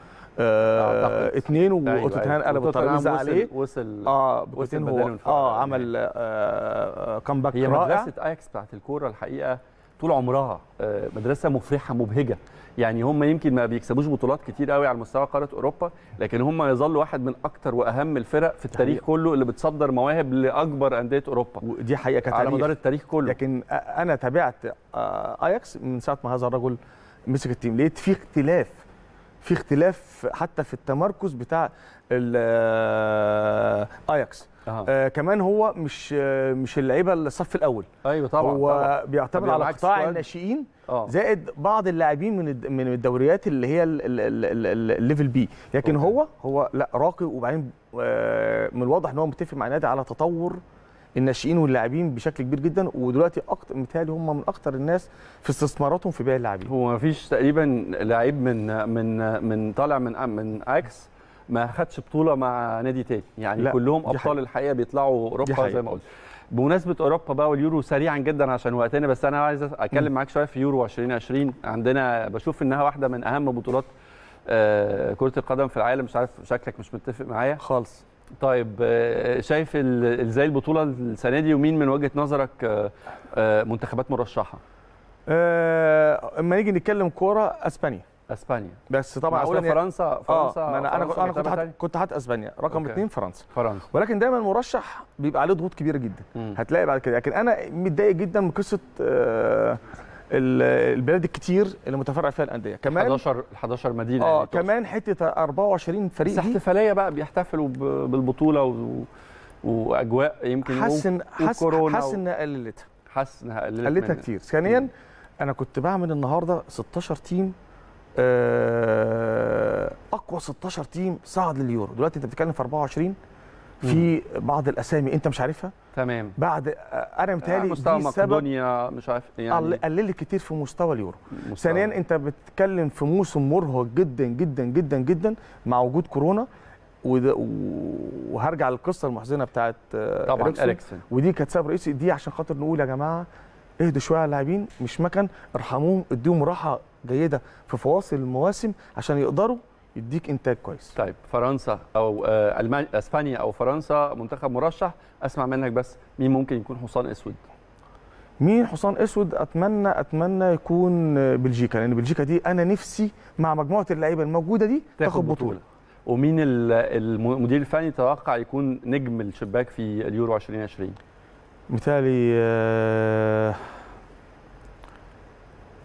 آه أعتقد. اتنين أيوة، أيوة. قلب الترابيزه وصل- عليه. وصل آه وصل هو آه. عمل آه comeback هي رائع. مدرسة اياكس بتاعت الكورة الحقيقة طول عمرها آه، مدرسة مفرحة مبهجة. يعني هم يمكن ما بيكسبوش بطولات كتير قوي على مستوى قارة أوروبا لكن هم يظلوا واحد من أكتر وأهم الفرق في التاريخ حقيقة. كله اللي بتصدر مواهب لأكبر أندية أوروبا. ودي حقيقة على كتاريخ مدار التاريخ كله. لكن أنا تابعت آه، اياكس من ساعة ما هذا الرجل مسك ال team. لقيت في اختلاف. في اختلاف حتى في التمركز بتاع آه، اياكس أه. آه كمان هو مش آه، مش اللعيبة الصف الأول أيوه طبعا هو طبعا بيعتمد على قطاع. الناشئين آه زائد بعض اللاعبين من من الدوريات اللي هي ال- ال- ال- ال- ال- ال level B لكن okay. هو هو لا راقي وبعدين آه، من الواضح إن هو متفق مع النادي على تطور الناشئين واللاعبين بشكل كبير جدا ودلوقتي أكتر متهيألي هم من أكتر الناس في استثماراتهم في بيع اللاعبين. هو ما فيش تقريبا لعيب من من من طالع من من إكس ما خدش بطولة مع نادي تاني. يعني لا، كلهم أبطال حقيقة. الحقيقة بيطلعوا أوروبا. زي ما قلت. بمناسبة أوروبا بقى واليورو سريعا جدا عشان وقتنا بس أنا عايز أتكلم معاك شوية في يورو 2020 عندنا بشوف إنها واحدة من أهم بطولات آه، كرة القدم في العالم. مش عارف شكلك مش متفق معايا؟ خالص. طيب آه، شايف إزاي البطولة السنة دي ومين من وجهة نظرك آه، آه، منتخبات مرشحة؟ آه، أما نيجي نتكلم كورة أسبانيا. أسبانيا. بس طبعا اسبانيا فرنسا؟ فرنسا ما أنا فرنسا أنا كنت مرتبة حاط تانية؟ كنت حاطط أسبانيا. رقم. اثنين فرنسا. فرنسا. ولكن دايما المرشح بيبقى عليه ضغوط كبيرة جدا. مم. هتلاقي بعد كده. لكن أنا متضايق جدا من قصة آه، البلاد الكتير اللي متفرع فيها الأندية. كمان 11 11 مدينة آه يعني. كمان حتة 24 فريق احتفاليه بقى بيحتفلوا بالبطولة و... وأجواء يمكن حاسس ان حاسس حاسس إنها قللتها حاسس إنها قللت قللتها منها. كتير. ثانيا أنا كنت بعمل النهارده 16 team آه، أقوى 16 team صعد لليورو. دلوقتي أنت بتتكلم في 24 في بعض الأسامي أنت مش عارفها؟ تمام. بعد آه، أنا آه، متهيألي مستوى دي سبب مقدونيا مش عارف يعني قللت كتير في مستوى اليورو. مستوى- ثانيا أنت بتتكلم في موسم مرهق جدا جدا جدا جدا مع وجود كورونا وهرجع للقصة المحزنة بتاعت آه، طبعا إريكسون. ودي كانت سبب رئيسي. دي عشان خاطر نقول يا جماعة اهدوا شوية على اللاعبين مش مكن ارحموهم اديهم راحة جيدة في فواصل المواسم عشان يقدروا يديك إنتاج كويس. طيب فرنسا أو آه، ألمانيا إسبانيا أو فرنسا منتخب مرشح أسمع منك بس مين ممكن يكون حصان أسود؟ مين حصان أسود؟ أتمنى أتمنى يكون بلجيكا لأن بلجيكا دي أنا نفسي مع مجموعة اللعيبة الموجودة دي تاخد بطولة. ومين ال- المدير الفني توقع يكون نجم الشباك في اليورو 2020 مثالي آه،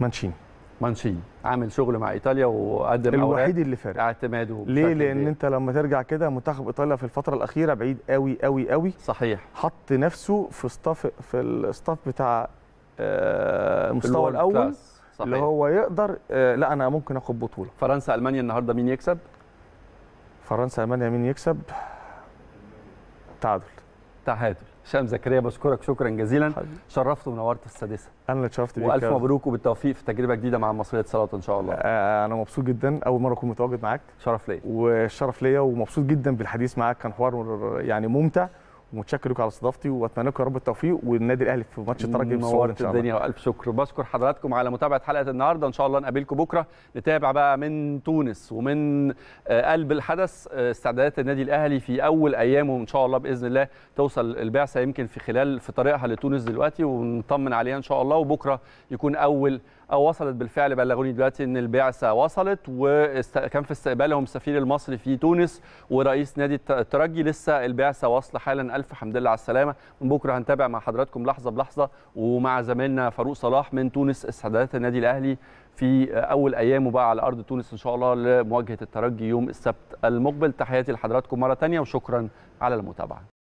مانشيني. مانشيني عامل شغل مع إيطاليا وقدم الوحيد اللي فارق. اعتماده ليه؟ لأن. أنت لما ترجع كده منتخب إيطاليا في الفترة الأخيرة بعيد قوي قوي قوي صحيح. حط نفسه في staff في ال staff بتاع آه، المستوى ال world الأول class. صحيح. اللي هو يقدر آه، لا أنا ممكن أخد بطولة. فرنسا ألمانيا النهارده مين يكسب؟ فرنسا ألمانيا مين يكسب؟ تعادل. تعادل. هشام زكريا بشكرك شكرا جزيلا. حبيبي. شرفت ونورت السادسة. أنا اللي اتشرفت بيك وألف مبروك وبالتوفيق في تجربة جديدة مع المصرية للاتصالات إن شاء الله. آه، أنا مبسوط جدا. أول مرة أكون متواجد معاك. شرف ليا. والشرف ليا ومبسوط جدا بالحديث معاك. كان حوار يعني ممتع. ومتشكر لكم على استضافتي وأتمنى لكم يا رب التوفيق والنادي الأهلي في ماتش الترجي إن نورت شاء الله. الدنيا وألف شكر. بشكر حضراتكم على متابعة حلقة النهارده. إن شاء الله نقابلكم بكرة. نتابع بقى من تونس ومن آه، قلب الحدث آه، استعدادات النادي الأهلي في أول أيامه. إن شاء الله بإذن الله توصل البعثة يمكن في خلال في طريقها لتونس دلوقتي ونطمن عليها إن شاء الله. وبكرة يكون أول أو وصلت بالفعل بلغوني دلوقتي إن البعثة وصلت وكان في استقبالهم السفير المصري في تونس ورئيس نادي الترجي. لسه البعثة واصلة حالا. ألف حمد لله على السلامة. من بكرة هنتابع مع حضراتكم لحظة بلحظة ومع زميلنا فاروق صلاح من تونس استعدادات النادي الأهلي في أول أيامه بقى على أرض تونس إن شاء الله لمواجهة الترجي يوم السبت المقبل. تحياتي لحضراتكم مرة ثانية وشكرا على المتابعة.